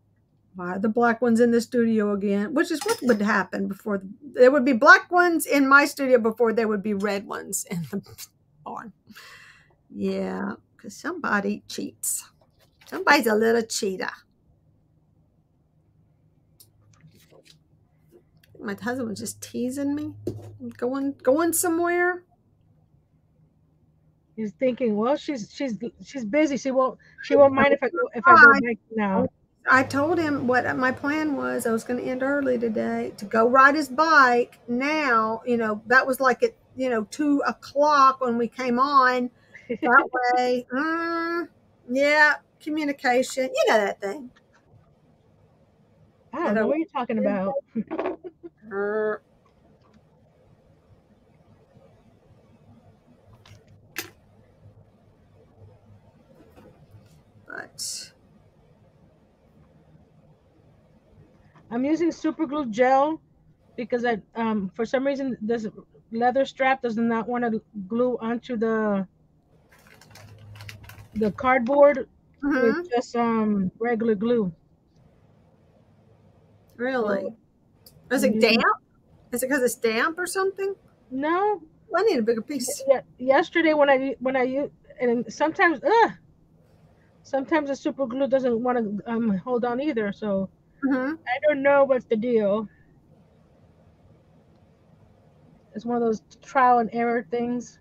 Why are the black ones in the studio again? Which is what would happen before the, there would be black ones in my studio before there would be red ones in the barn. Yeah, because somebody cheats. Somebody's a little cheater. My husband was just teasing me. Going going somewhere. He's thinking, well, she's she's she's busy. She won't she won't mind if I go if I go back now. I told him what my plan was. I was going to end early today to go ride his bike. Now, you know, that was like at, you know, two o'clock when we came on. That way, mm, yeah, communication. You know that thing. I don't know what you're talking about. I'm using super glue gel because I um for some reason this leather strap does not want to glue onto the the cardboard mhm, with just um regular glue. really, is it damp? Is it because it's damp or something? No, Well, I need a bigger piece. yeah, yesterday when I when I use and sometimes uh sometimes the super glue doesn't want to um hold on either. So hmm I don't know what's the deal. It's one of those trial and error things.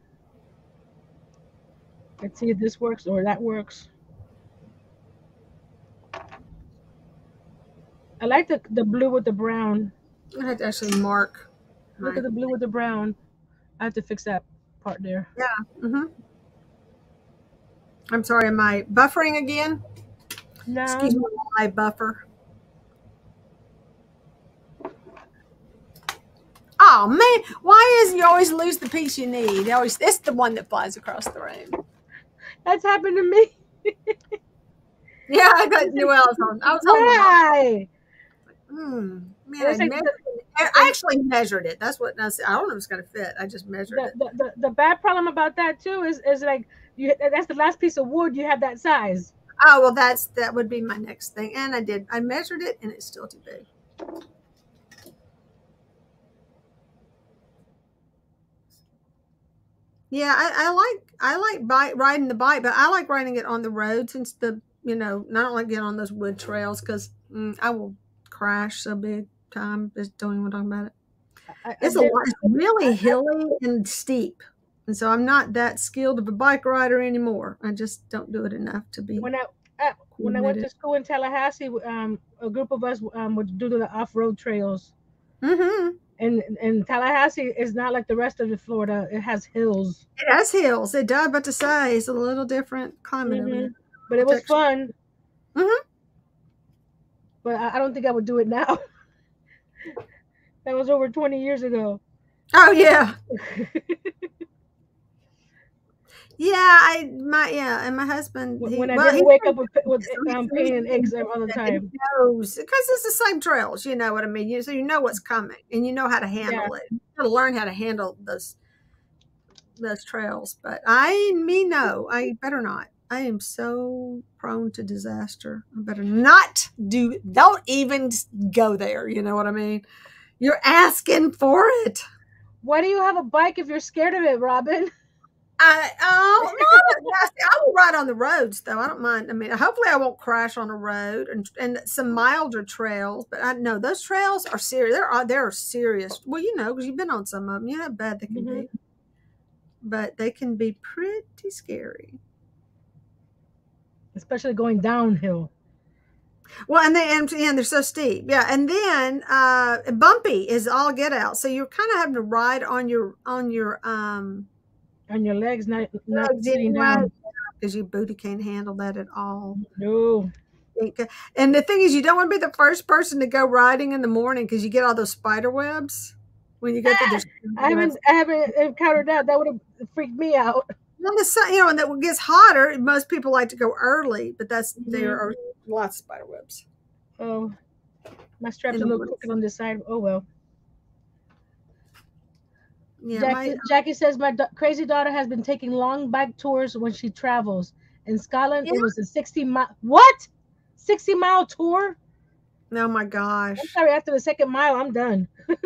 Let's see if this works or that works. I like the, the blue with the brown. I had to actually mark. Look at the blue with the brown. I have to fix that part there. Yeah, hmm I'm sorry. Am I buffering again? No, Excuse me, I buffer. Oh man, why is you always lose the piece you need? You always it's the one that flies across the room. that's happened to me. Yeah, I got I on. I was holding. Why? Hmm. Man, I, measured. I actually measured it. That's what I said. I don't know if it's gonna fit. I just measured The, it. the, the, the bad problem about that too is is like you that's the last piece of wood you have that size. Oh well, that's that would be my next thing. And I did. I measured it, and it's still too big. Yeah, I, I like I like bike riding the bike, but I like riding it on the road since the you know I don't like getting on those wood trails because mm, I will crash so big time. Just don't even talk about it. I, I It's a lot. It's really hilly and steep, and so I'm not that skilled of a bike rider anymore. I just don't do it enough to be when I uh, when I went to school in Tallahassee, um, a group of us um, would do the off-road trails. Mm-hmm. And and Tallahassee is not like the rest of the Florida. It has hills. It has hills. It does, but to say it's a little different climate. Mhm. there. But it was fun. Mhm. But I, I don't think I would do it now. that was over 20 years ago. Oh yeah, yeah. I my yeah, and my husband. when he- when I well, didn't wake up with, with um, pain and eggs all the time. He knows because it's the same trails. You know what I mean. You, so you know what's coming, and you know how to handle it. You got to learn how to handle those those trails. But I, me, no, I better not. I am so prone to disaster. I better not do. Don't even go there. You know what I mean. You're asking for it. Why do you have a bike if you're scared of it, Robin? I oh no, I will ride on the roads though. I don't mind. I mean, hopefully I won't crash on a road and and some milder trails. But I know those trails are serious. They're they're serious. Well, you know, because you've been on some of them. You know how bad they can be. But they can be pretty scary. Especially going downhill. Well, and they and, and they're so steep. Yeah, and then uh bumpy is all get out. So you're kind of having to ride on your on your um On your legs, not not legs, sitting down. because your booty can't handle that at all. No. And the thing is, you don't want to be the first person to go riding in the morning because you get all those spider webs when you go through the. I haven't I haven't encountered that. That would have freaked me out. Well, the sun, you know, and that gets hotter, most people like to go early, but that's there Mhm. are lots of spider webs. Oh, my strap's In a little crooked on this side. Oh well. Yeah, Jackie, my, Jackie says my da- crazy daughter has been taking long bike tours when she travels. In Scotland, Yeah. it was a 60 mile. What? 60 mile tour? oh my gosh. I'm sorry. After the second mile, I'm done.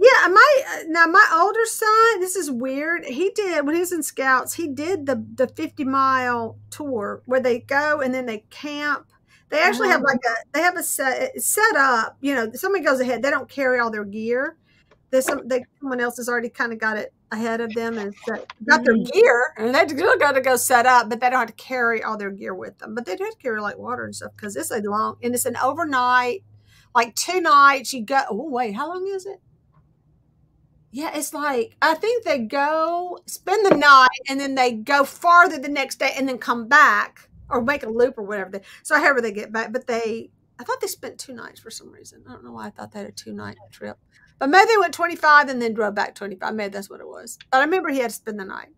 Yeah, my uh, now my older son. This is weird. He did when he was in Scouts. He did the the fifty mile tour where they go and then they camp. They actually have Oh. like a they have a set set up. You know, somebody goes ahead. They don't carry all their gear. There's some they, someone else has already kind of got it ahead of them and set, got their Mhm. gear and they still got to go set up, but they don't have to carry all their gear with them. But they do have to carry like water and stuff because it's a long and it's an overnight, like two nights. You go. Oh wait, how long is it? Yeah, it's like I think they go spend the night and then they go farther the next day and then come back or make a loop or whatever. They, so however they get back, but they I thought they spent two nights for some reason. I don't know why I thought they had a two night trip, but maybe they went twenty five and then drove back twenty five. Maybe that's what it was. But I remember he had to spend the night.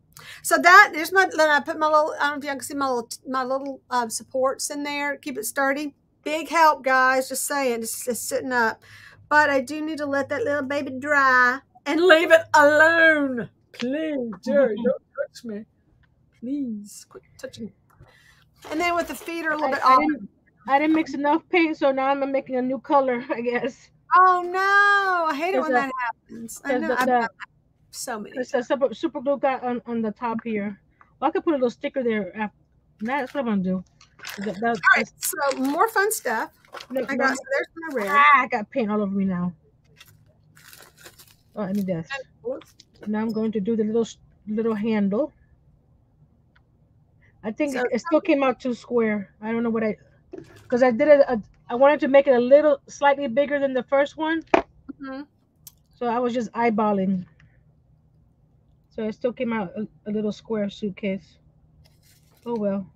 So that there's my then I put my little I don't know if y'all can see my little my little um, supports in there. Keep it sturdy. Big help, guys. Just saying, just, just sitting up. But I do need to let that little baby dry and leave it alone. Please, Geri, don't touch me. Please, quit touching. And then with the feet are a little I, bit I off. didn't, I didn't mix enough paint, so now I'm making a new color, I guess. Oh no, I hate it when a- that happens. I know. the- the- done that so many. It's a super, super glue got on, on the top here. Well, I could put a little sticker there. After. That's what I'm gonna do. That, that, All right, so more fun stuff. no, I no, got so there's my red. ah, I got paint all over me now. Oh, I need this. Now I'm going to do the little little handle. I think So- it, it still came out too square. I don't know what I, because I did it. A, I wanted to make it a little slightly bigger than the first one, Mhm. so I was just eyeballing. So it still came out a, a little square suitcase. Oh well.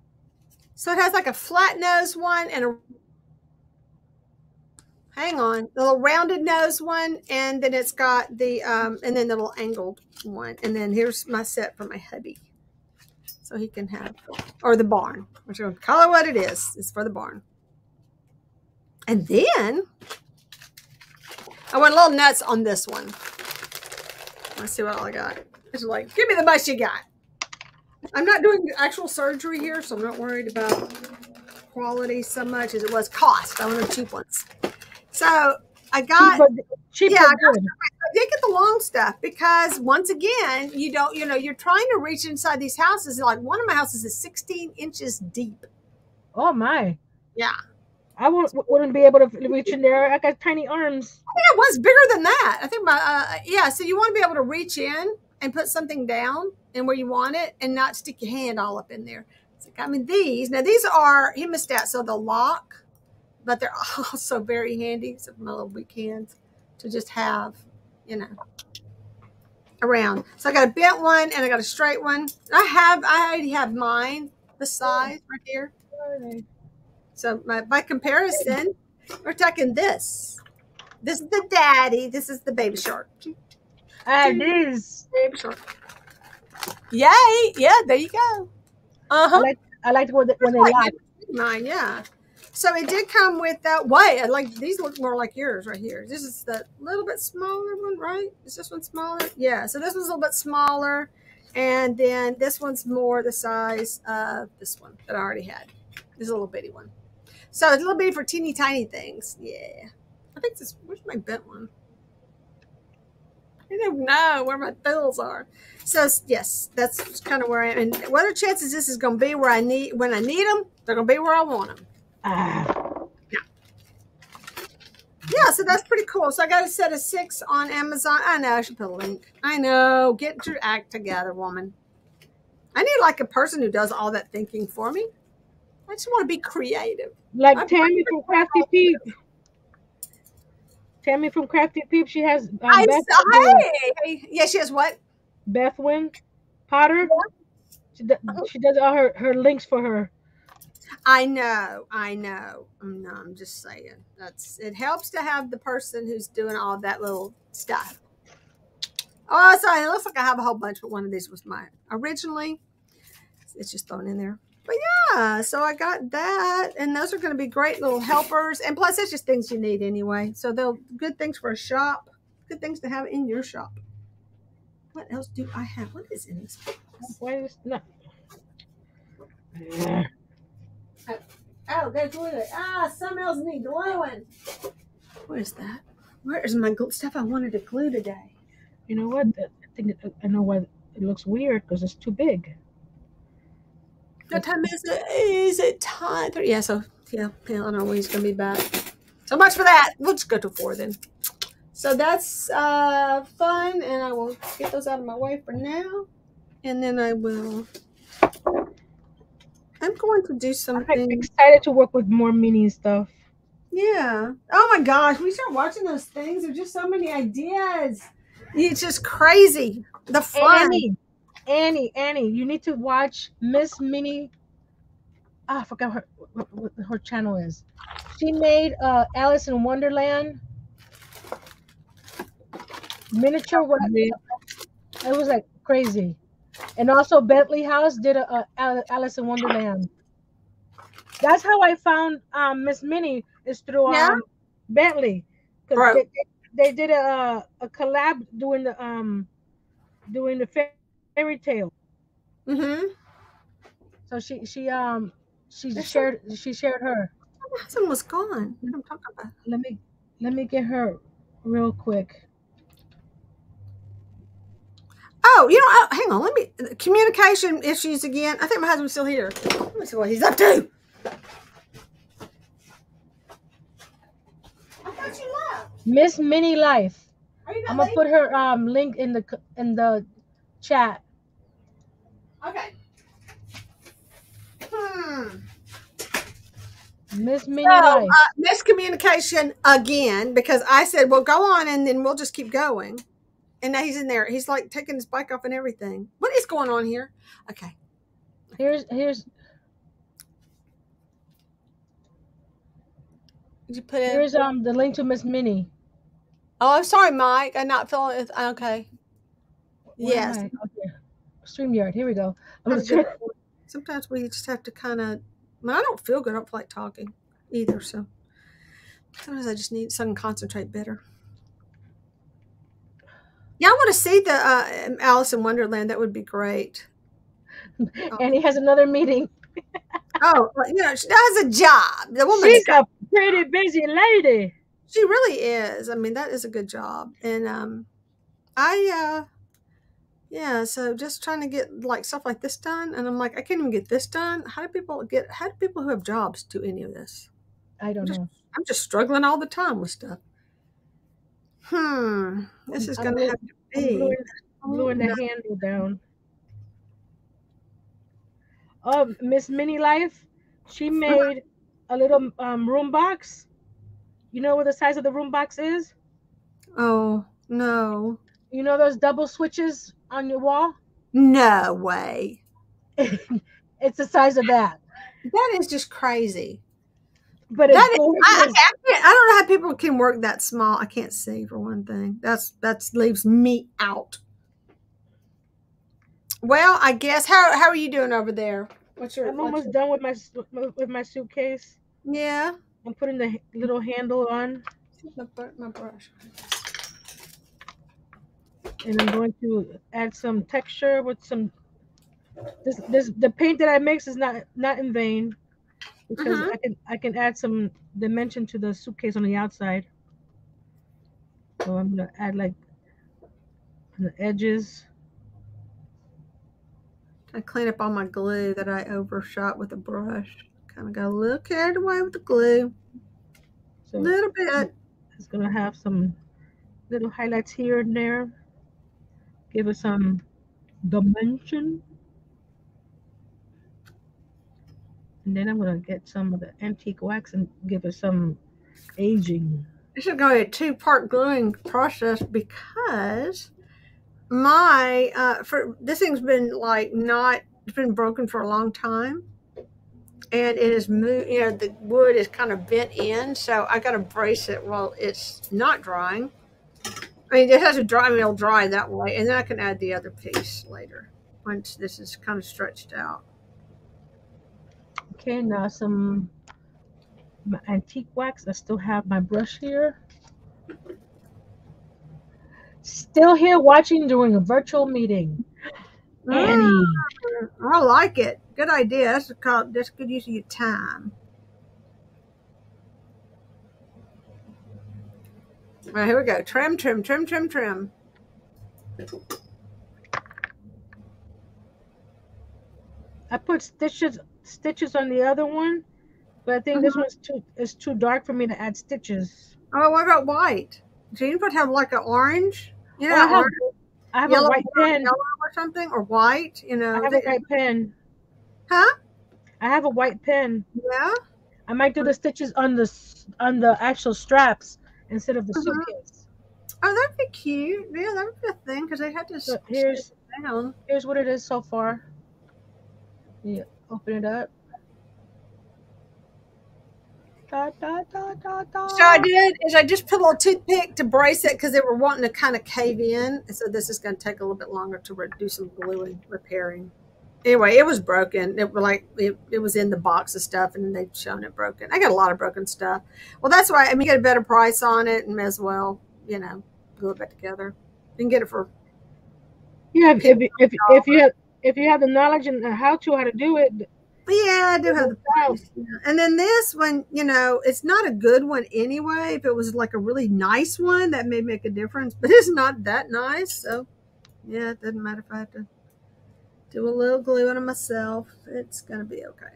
So it has like a flat nose one and a hang on, the little rounded nose one, and then it's got the um and then the little angled one. And then here's my set for my hubby. So he can have or the barn. Which it what it is. It's for the barn. And then I went a little nuts on this one. Let's see what all I got. It's like, give me the most you got. I'm not doing actual surgery here, so I'm not worried about quality so much as it was cost. I wanted cheap ones. So I got, cheap, yeah, I good. I did get the long stuff because once again, you don't, you know, you're trying to reach inside these houses. Like one of my houses is 16 inches deep. Oh my. Yeah. I won't, wouldn't be able to reach in there. I got tiny arms. I think it was bigger than that. I think my, uh, yeah. So you want to be able to reach in and put something down and where you want it and not stick your hand all up in there. It's like I mean, these now these are hemostat, so they'll lock, but they're also very handy. So my little weak hands to just have, you know, around. So I got a bent one and I got a straight one. I have I already have mine the size right here. So my, by comparison, we're talking this. This is the daddy. This is the baby shark. Ah, this. Baby shark. Yay! Yeah, there you go. Uh huh. I like I like when they, when they Like lock. Mine, yeah. So it did come with that white. I like these look more like yours right here. This is the little bit smaller one, right? Is this one smaller? Yeah. So this one's a little bit smaller, and then this one's more the size of this one that I already had. This is a little bitty one. So it's a little bitty for teeny tiny things. Yeah. I think this. Where's my bent one? I don't know where my bills are. So yes, that's kind of where I am. And what are chances this is going to be where I need when I need them? They're going to be where I want them. Ah, Yeah, so that's pretty cool. So I got a set of six on Amazon. I know I should put a link. I know. Get your act together, woman. I need like a person who does all that thinking for me. I just want to be creative. like I'm Tammy from Crafty Peep. Tammy from Crafty Peep. She has um, I Beth, hey, hey, yeah, she has what? Bethwin Potter. She, do, she does all her, her links for her. I know, I know. No, I'm just saying. That's it helps to have the person who's doing all that little stuff. Oh, sorry. It looks like I have a whole bunch, but one of these was mine originally. It's just thrown in there. But yeah, so I got that, and those are going to be great little helpers. And plus, it's just things you need anyway. So they'll good things for a shop, good things to have in your shop. What else do I have? What is in this? box? Why is no? Oh, there's glue. Ah, some else need gluing. What is that? Where is my stuff I wanted to glue today? You know what? I think it, I know why it looks weird because it's too big. What time is it? Is it time? Yeah, so yeah, yeah, I don't know when he's gonna be back. So much for that. We'll just go to four then. So that's uh fun, and I will get those out of my way for now, and then I will. I'm going to do I'm something. excited to work with more mini stuff. Yeah. Oh my gosh, we start watching those things. There's just so many ideas. It's just crazy. The fun. Annie, Annie, Annie, you need to watch Miss Minnie. Ah, I forgot her what, her channel is. She made uh Alice in Wonderland miniature. What it was like crazy, and also Bentley House did a, a Alice in Wonderland. That's how I found um Miss Minnie is through um Yeah? Bentley. Bro. They, they did a a collab doing the um doing the fairy tale. Mm-hmm. So she she um she That's shared she shared her. My husband was gone. What am talking about? Let me let me get her real quick. Oh, you know, oh, hang on. Let me communication issues again. I think my husband's still here. Let me see what he's up to. I thought you left. Miss Mini Life. I'm gonna put her um link in the in the chat. Okay. Hmm. Miss Minnie So, uh, miscommunication again because I said, "Well, go on," and then we'll just keep going. And now he's in there. He's like taking his bike off and everything. What is going on here? Okay. Here's here's Did you put it? here's um the link to Miss Minnie. Oh, I'm sorry, Mike. I'm not feeling it. Okay. Where Yes. I? StreamYard. Here we go. I'm gonna a. Sometimes we just have to kind of. I, mean, I don't feel good. I don't feel like talking either. So sometimes I just need some concentrate better. Yeah, I want to see the uh, Alice in Wonderland. That would be great. and he has another meeting. Oh, you know, she does a job. The woman, She's a pretty busy lady. she really is. I mean, that is a good job. And um, I, uh, yeah. So just trying to get like stuff like this done, and I'm like, I can't even get this done. How do people get? How do people who have jobs do any of this? I don't Just- know. I'm just struggling all the time with stuff. Hmm. This is going to have to be. I'm gluing the handle down. Oh, Miss Mini Life, she made a little um, room box. You know what the size of the room box is? Oh, no. You know those double switches on your wall? No way. it's the size of that. That is just crazy. But That I, I, can't, I don't know how people can work that small. I can't see for one thing. That's that leaves me out. Well, I guess how how are you doing over there? What's your, I'm what's almost your- done with my with my suitcase. yeah? I'm putting the little handle on, My, my brush. And I'm going to add some texture with some. This this the paint that I mix is not not in vain, because Mhm. I can I can add some dimension to the suitcase on the outside. So I'm gonna add like the edges. I clean up all my glue that I overshot with a brush. Kind of got a little carried away with the glue. So A little bit. it's gonna have some little highlights here and there. Give us some dimension. And then I'm gonna get some of the antique wax and give us some aging. This is going to be a two-part gluing process because my uh, for this thing's been like not it's been broken for a long time, and it is moved. You know, the wood is kind of bent in, so I got to brace it while it's not drying. I mean, it has to dry. I mean, it'll dry that way, and then I can add the other piece later once this is kind of stretched out. Okay, now some my antique wax. I still have my brush here. Still here watching during a virtual meeting. Annie. Mm, I like it. Good idea. That's called that's good use of your time. All right, here we go. Trim, trim, trim, trim, trim. I put stitches stitches on the other one, but I think this mm-hmm. one's too is too dark for me to add stitches. Oh, what about white? Do you put have like an orange? You know, Oh, I have, orange, I have yellow, a white pen. yellow or something, or white? You know, I have a white pen. huh? I have a white pen. Yeah. I might do the stitches on the on the actual straps instead of the Mhm. suitcase. Oh, that'd be cute. Yeah, that would be a thing because I had to So here's sit down. here's what it is so far. Yeah, open it up. Da, da, da. So I did is I just put a little toothpick to brace it because they were wanting to kind of cave in. And so this is going to take a little bit longer to re- do some gluing, repairing. Anyway, it was broken. It was like it, it was in the box of stuff, and they'd shown it broken. I got a lot of broken stuff. Well, that's why I mean, you get a better price on it, and may as well, you know, glue it back together. You can get it for Yeah, if if if, if you have if you have the knowledge and how to how to do it, yeah, I do have the price. And then this one, you know, it's not a good one anyway. If it was like a really nice one, that may make a difference, but it's not that nice. So, yeah, it doesn't matter if I have to do a little glue on myself. It's going to be okay.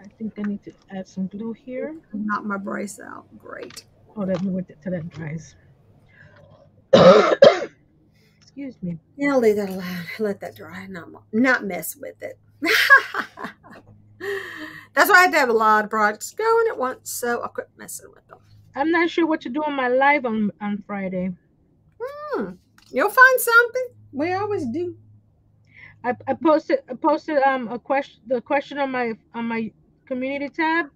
I think I need to add some glue here. Knock my brace out. Great. Oh, let me wait till that dries. Excuse me. Yeah, I'll leave that alone. Let that dry. Not, not mess with it. That's why I had to have a lot of projects going at once, so I quit messing with them. I'm not sure what to do on my live on on Friday. Hmm. You'll find something. We always do. I, I posted I posted um a question the question on my on my community tab,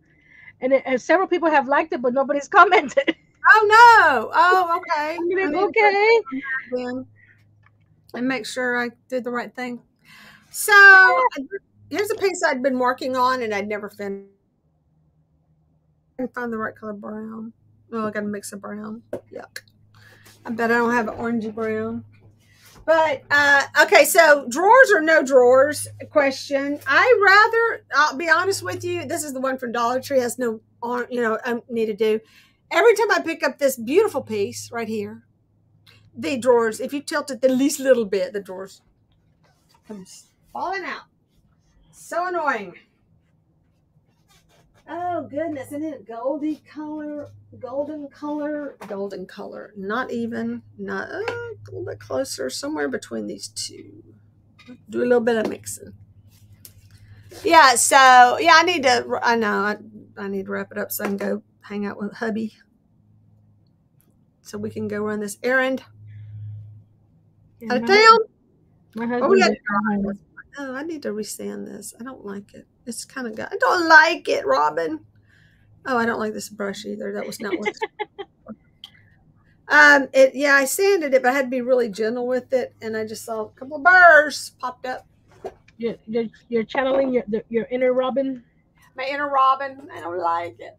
and, it, and several people have liked it, but nobody's commented. Oh no! Oh, okay. I'm like, I mean, okay. and make sure I did the right thing. So here's a piece I'd been working on and I'd never finished. I can find the right color brown. Oh, I gotta mix a brown. Yuck. I bet I don't have an orangey brown. But uh, okay, so drawers or no drawers question. I rather, I'll be honest with you. This is the one from Dollar Tree. Has no, you know, I need to do. Every time I pick up this beautiful piece right here, the drawers, if you tilt it the least little bit, the drawers comes falling out. So annoying. Oh goodness, isn't it goldy color, golden color, golden color? Not even, not uh, a little bit closer, somewhere between these two. Do a little bit of mixing. Yeah, so yeah, I need to. I know I, I need to wrap it up so I can go hang out with hubby, so we can go run this errand Yeah, out of my, town. my Oh, husband. we got just got home. Oh, I need to resand this. I don't like it. It's kind of got. I don't like it, Robin. Oh, I don't like this brush either. That was not what. um, it yeah, I sanded it, but I had to be really gentle with it, and I just saw a couple of burrs popped up. You're, you're, you're channeling your the, your inner Robin. My inner Robin. I don't like it.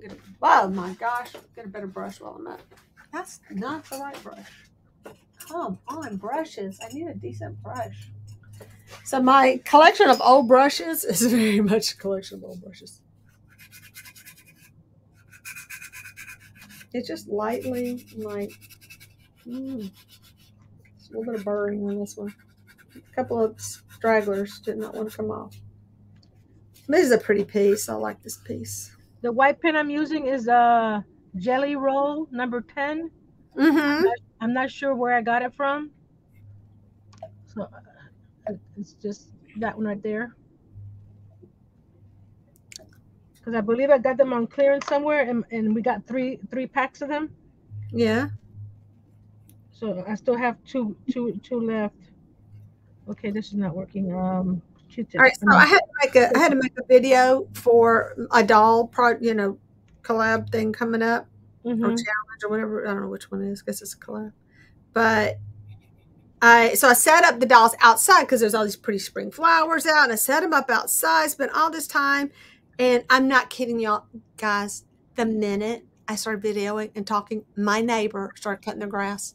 Get a- Oh my gosh! Get a better brush while I'm at. That's not the right brush. Come on, brushes. I need a decent brush. So my collection of old brushes is very much a collection of old brushes. It's just lightly like mm, a little bit of burring on this one. A couple of stragglers did not want to come off. This is a pretty piece. I like this piece. The white pen I'm using is a Gelly Roll number ten. Mm-hmm. I'm not sure where I got it from. So uh, it's just that one right there. Because I believe I got them on clearance somewhere, and, and we got three three packs of them. Yeah. So I still have two two two left. Okay, this is not working. Um, All right. So I had to make a I had to make a video for a doll pro you know collab thing coming up. or Mhm. challenge or whatever. I don't know which one it is. Guess it's a collab. But I so I set up the dolls outside because there's all these pretty spring flowers out, and I set them up outside. Spent all this time, and I'm not kidding y'all, guys. The minute I started videoing and talking, my neighbor started cutting the grass.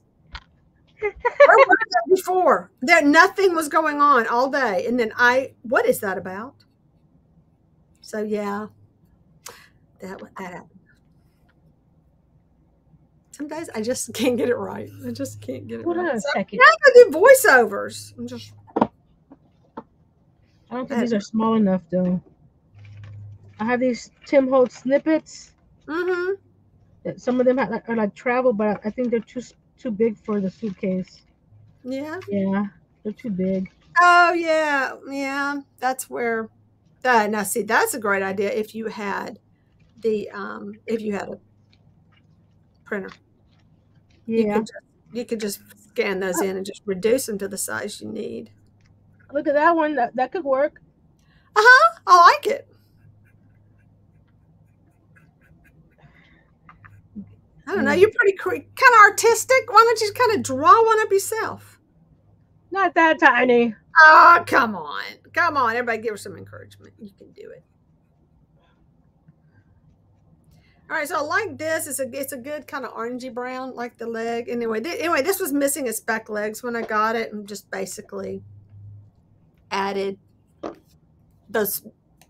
Where was that before? There, nothing was going on all day, and then I, what is that about? So yeah, that that happened. Some days I just can't get it right. I just can't get it Hold on right. a So second. now I do voiceovers. I'm just I don't think these are small enough though. I have these Tim Holtz snippets. mm-hmm. That some of them are like, are like travel, but I think they're too too big for the suitcase. Yeah. Yeah, they're too big. Oh yeah, yeah. That's where. Uh, now see, that's a great idea. If you had the um, if you had a printer, you Yeah. could just, you could just scan those in and just reduce them to the size you need. Look at that one. That that could work. Uh huh. I like it. I don't know. Mm. You're pretty kind of artistic. Why don't you just kind of draw one up yourself? Not that tiny. Oh, come on. Come on. Everybody give her some encouragement. You can do it. All right, so I like this. It's a it's a good kind of orangey brown, like the leg. Anyway, th- anyway, this was missing its back legs when I got it, and just basically added those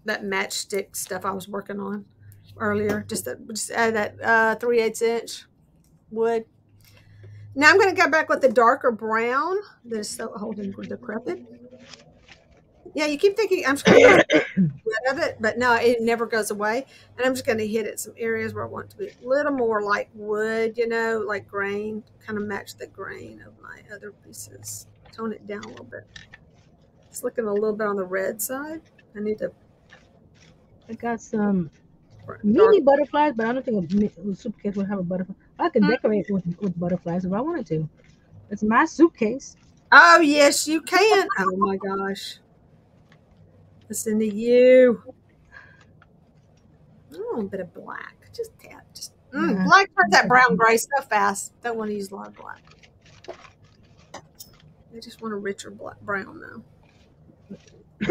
that matchstick stuff I was working on earlier. Just that, just add that uh, three eighths inch wood. Now I'm going to go back with the darker brown that is so old and decrepit. Yeah, you keep thinking I'm just going to get rid of it, but no, it never goes away. And I'm just going to hit it some areas where I want it to be a little more like wood, you know, like grain, kind of match the grain of my other pieces. Tone it down a little bit. It's looking a little bit on the red side. I need to I got some dark- mini butterflies, but I don't think a, mi- a suitcase would have a butterfly. I can Hmm. decorate with, with butterflies if I wanted to. It's my suitcase. Oh yes, you can. Oh my gosh. Listen to you. Oh, a little bit of black. Just tap. Just mm, Yeah. black turns that brown gray so fast. Don't want to use a lot of black. I just want a richer black brown though.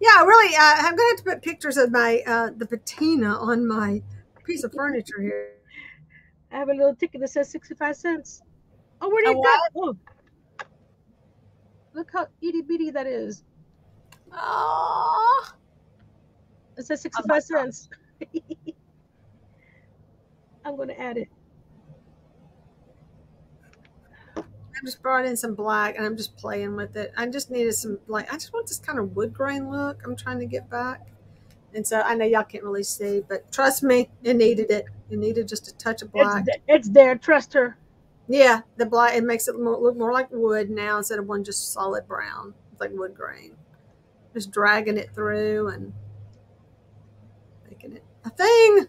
yeah, really. Uh, I'm gonna have to put pictures of my uh, the patina on my piece of furniture here. I have a little ticket that says 65 cents. Oh, where did it go? Oh. Look how itty bitty that is. Oh, It says 65 cents. I'm going to add it. I just brought in some black and I'm just playing with it. I just needed some like I just want this kind of wood grain look I'm trying to get back. And so I know y'all can't really see, but trust me, it needed it. It needed just a touch of It's, black. th- it's there. Trust her. Yeah, the black it makes it more, look more like wood now instead of one just solid brown. It's like wood grain. Just dragging it through and making it a thing.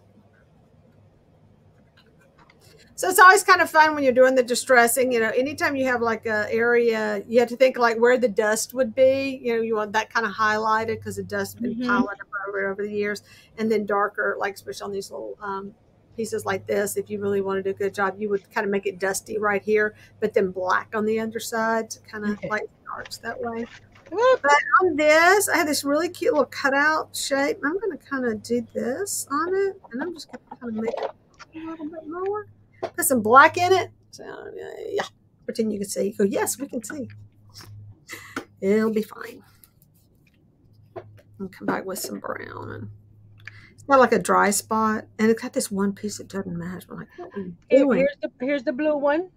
So it's always kind of fun when you're doing the distressing. You know, anytime you have like a area, you have to think like where the dust would be. You know, you want that kind of highlighted because the dust been Mhm. piling up over over the years, and then darker, like especially on these little um, pieces like this. If you really want to do a good job, you would kind of make it dusty right here, but then black on the underside to kind of Okay. like arch that way. But on this, I have this really cute little cutout shape. I'm going to kind of do this on it, and I'm just going to kind of make it a little bit more. Put some black in it. So, uh, yeah, pretend you can see. You Go, yes, we can see. It'll be fine. And come back with some brown. Got like a dry spot, and it's got this one piece that doesn't match. I'm like, what are you doing? here's the here's the blue one.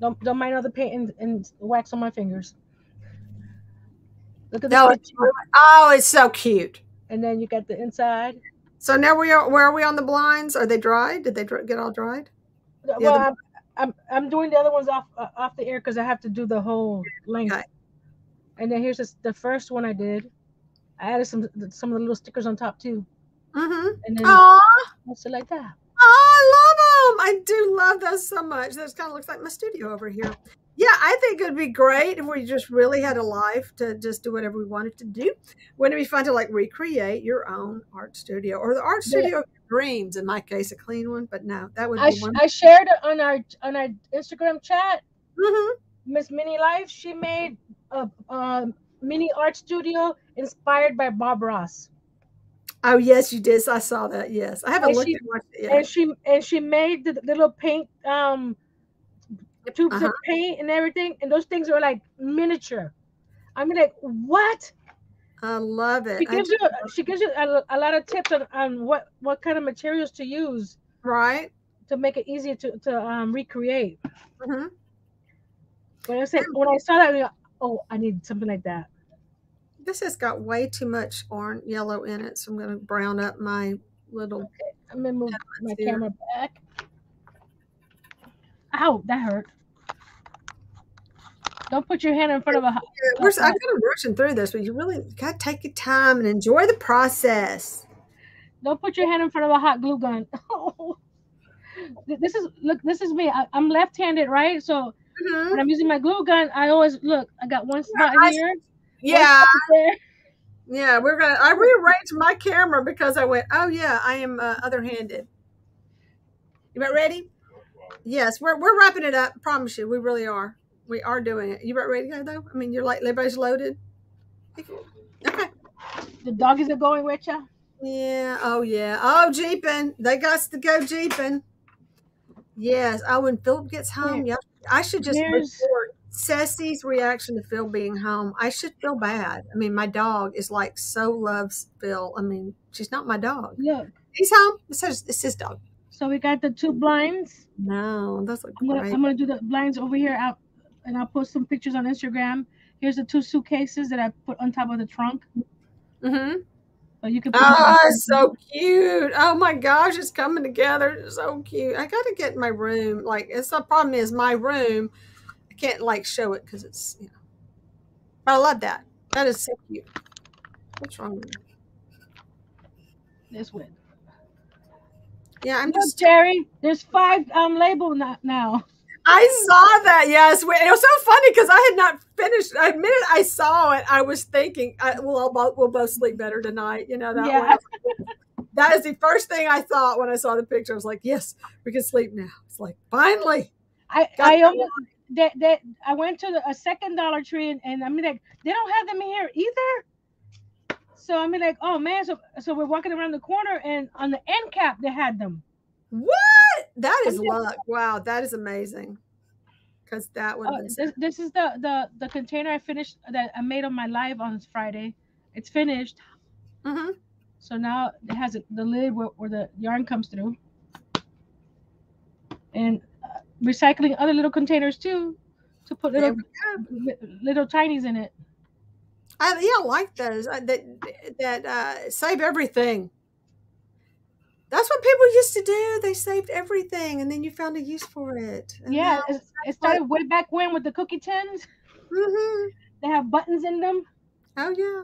Don't don't mind all the paint and, and wax on my fingers. Look at the No, it's, oh, it's so cute. and then you got the inside. So now we are. Where are we on the blinds? Are they dried? Did they dr- get all dried? well, the- I'm, I'm I'm doing the other ones off uh, off the air because I have to do the whole length. Okay. And then here's this, the first one I did. I added some some of the little stickers on top too, Mm-hmm. and then Aw. also like that. Oh, I love them. I do love those so much. This kind of looks like my studio over here. Yeah, I think it would be great if we just really had a life to just do whatever we wanted to do. Wouldn't it be fun to like recreate your own art studio or the art Yeah. studio of your dreams? In my case, a clean one, but no, that would I, be sh- one. I shared it on our on our Instagram chat. mm-hmm Miss Minnie Life. She made a, a mini art studio inspired by Bob Ross, Oh yes, you did. I saw that. Yes, I haven't And looked she- at watched it yet. and she and she made the, little paint um tubes Uh-huh. of paint and everything, and those things are like miniature. I mean, like what? I love it. She gives you she gives you a, a lot of tips on, on what what kind of materials to use right. to make it easier to to um, recreate. hmm When I said when I saw that, oh, I need something like that. This has got way too much orange yellow in it, so I'm going to brown up my little. I'm gonna move my here. camera back. Ow, that hurt. Don't put your hand in front of a. hot- Yeah, we're, I'm kind of rushing through this, but you really got to take your time and enjoy the process. Don't put your hand in front of a hot glue gun. This is look. This is me. I, I'm left-handed, right? So Mhm. when I'm using my glue gun, I always look. I got one spot I- here. Yeah, yeah. We're gonna. I rearranged my camera because I went. Oh yeah, I am uh, other-handed. You about ready? Yes, we're we're wrapping it up. Promise you, we really are. We are doing it. You about ready to go though? I mean, you're like everybody's loaded. Okay. The doggies are going with you. Yeah. Oh, yeah. Oh, jeeping. They got to go jeeping. Yes. Oh, when Philip gets home, yeah. I should just There's- report Ceci's reaction to Phil being home. I should feel bad. I mean, my dog is like so loves Phil. I mean, she's not my dog. Look. He's home. It's his, it's his dog. So we got the two blinds. No, that's like I'm. I'm gonna do the blinds over here out, and I'll post some pictures on Instagram. Here's the two suitcases that I put on top of the trunk. Mm-hmm. So you can. Put Oh, it's so cute. Oh my gosh, it's coming together. It's so cute. I got to get in my room. Like, it's the problem is my room. I can't like show it because it's, you know. But I love that. That is so cute. What's wrong with me? this way. Yeah, I'm Look, just. Geri, there's five um label no- now. I saw that. Yes, it was so funny because I had not finished. The minute I saw it, I was thinking, I, "Well, I'll, bo- we'll both sleep better tonight." You know that. Yeah. way. That is the first thing I thought when I saw the picture. I was like, "Yes, we can sleep now." It's like finally. I I almost that that I went to the, a second Dollar Tree and, and I mean like they don't have them here either. So I mean like oh man so so we're walking around the corner and on the end cap they had them. What? That is luck. Wow, that is amazing. Because that would Uh, been. this, this is the the the container I finished that I made on my live on Friday. It's finished. hmm So now it has a, the lid where, where the yarn comes through. And recycling other little containers too to put little little tinies in it. I, yeah, I like those. Uh, that that uh, save everything. That's what people used to do. They saved everything, and then you found a use for it. And Yeah, it, it started way back when with the cookie tins. Mm-hmm. They have buttons in them. Oh yeah.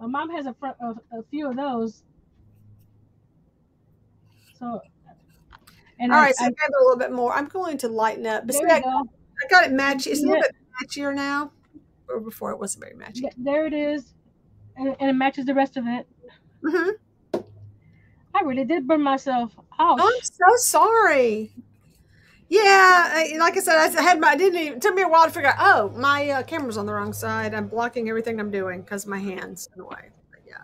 My mom has a, fr- a, a few of those. So, and All I, right, so I, I got a little bit more. I'm going to lighten up. But see, I, go. I got it matchy. It's a little bit matchier now. Or before it wasn't very matchy. Th- There it is, and, and it matches the rest of it. hmm I really did burn myself. Ouch! I'm so sorry. Yeah, I, like I said, I had my. I didn't even. It took me a while to figure out. Oh, my uh, camera's on the wrong side. I'm blocking everything I'm doing because my hands in the way. But yeah.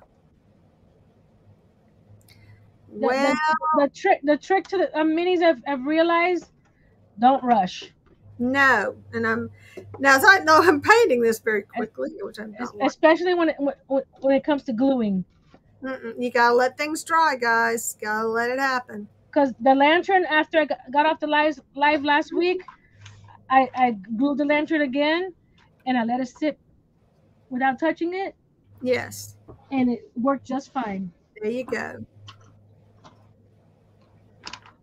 The- Well, the trick, the trick to the um, minis, I've, I've realized, don't rush, no, and I'm now. As I know, I'm painting this very quickly, which I'm especially when it when, when it comes to gluing. Mm-mm. You gotta let things dry, guys. Gotta let it happen. Because the lantern, after I got, got off the live live last week, I I glued the lantern again, and I let it sit without touching it, Yes, and it worked just fine. there you go.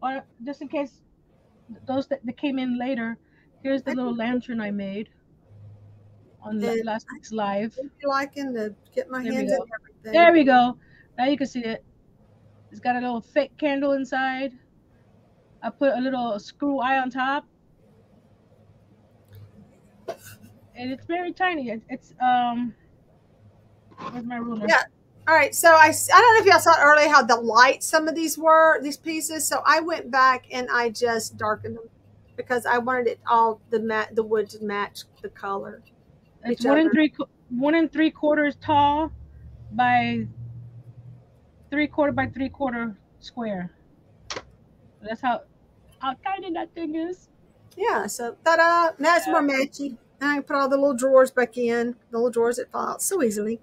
Or just in case those that, that came in later, here's the little lantern I made on the last week's live. If you liking to get my There we hands in go. everything. There we go. Now you can see it. It's got a little fake candle inside. I put a little screw eye on top. And it's very tiny. It, it's um where's my ruler? Yeah. All right, so I, I don't know if y'all saw earlier how the light some of these were these pieces. So I went back and I just darkened them because I wanted it all the mat the wood to match the color. It's one and three one and three quarters tall by three quarter by three quarter square. That's how how tiny that thing is. Yeah, so ta-da! Now it's more matchy. And I put all the little drawers back in, the little drawers that fall out so easily.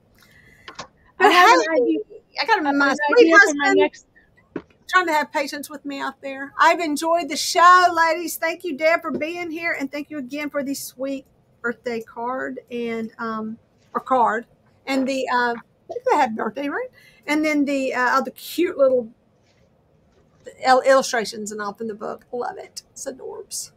I have an Hey, idea, I got have my sweet husband next trying to have patience with me out there. I've enjoyed the show, ladies. Thank you, Deb, for being here, and thank you again for the sweet birthday card and um or card and the uh I think they have birthday right, and then the uh, all the cute little illustrations and all from the book. Love it. It's adorbs.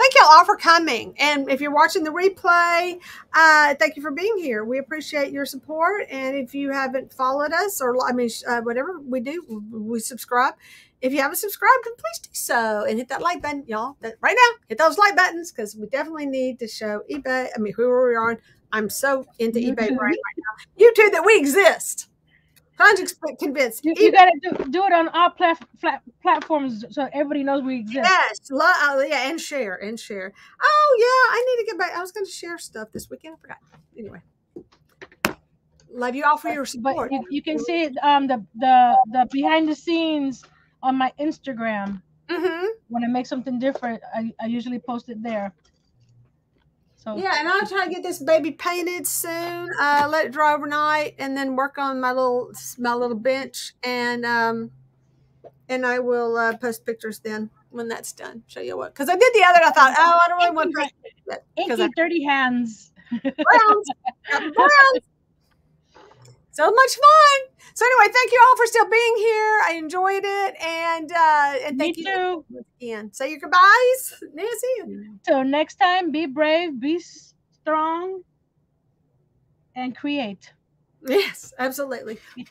Thank y'all all for coming. And if you're watching the replay, uh, thank you for being here. We appreciate your support. And if you haven't followed us or, I mean, uh, whatever we do, we subscribe. If you haven't subscribed, then please do so and hit that like button, y'all. That, right now, hit those like buttons because we definitely need to show eBay. I mean, whoever we are on. I'm so into eBay YouTube. right now. YouTube that we exist. Trying to exp- convince You, you gotta do, do it on all plat, plat, platforms so everybody knows we exist. Yes, lo- uh, yeah, and share and share. Oh yeah, I need to get back. I was going to share stuff this weekend. I forgot. Anyway, love you all for your But support. you, you can see um the the the behind the scenes on my Instagram. hmm When I make something different, I, I usually post it there. So Yeah, and I'll try to get this baby painted soon. Uh, let it dry overnight, and then work on my little my little bench, and um, and I will uh, post pictures then when that's done. Show you what, because I did the other. I thought, oh, I don't really want to post it yet, because inky dirty hands. browns. Browns. So much fun. So anyway, thank you all for still being here. I enjoyed it, and uh, and Me thank you again. Say your goodbyes, Nancy. So next time, be brave, be strong, and create. Yes, absolutely. Bye,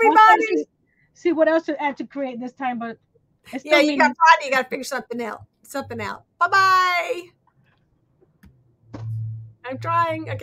We'll try to everybody. See, what else to add to create this time, but Yeah, you got Friday. You got to figure something out. Something out. Bye bye. I'm trying. Okay.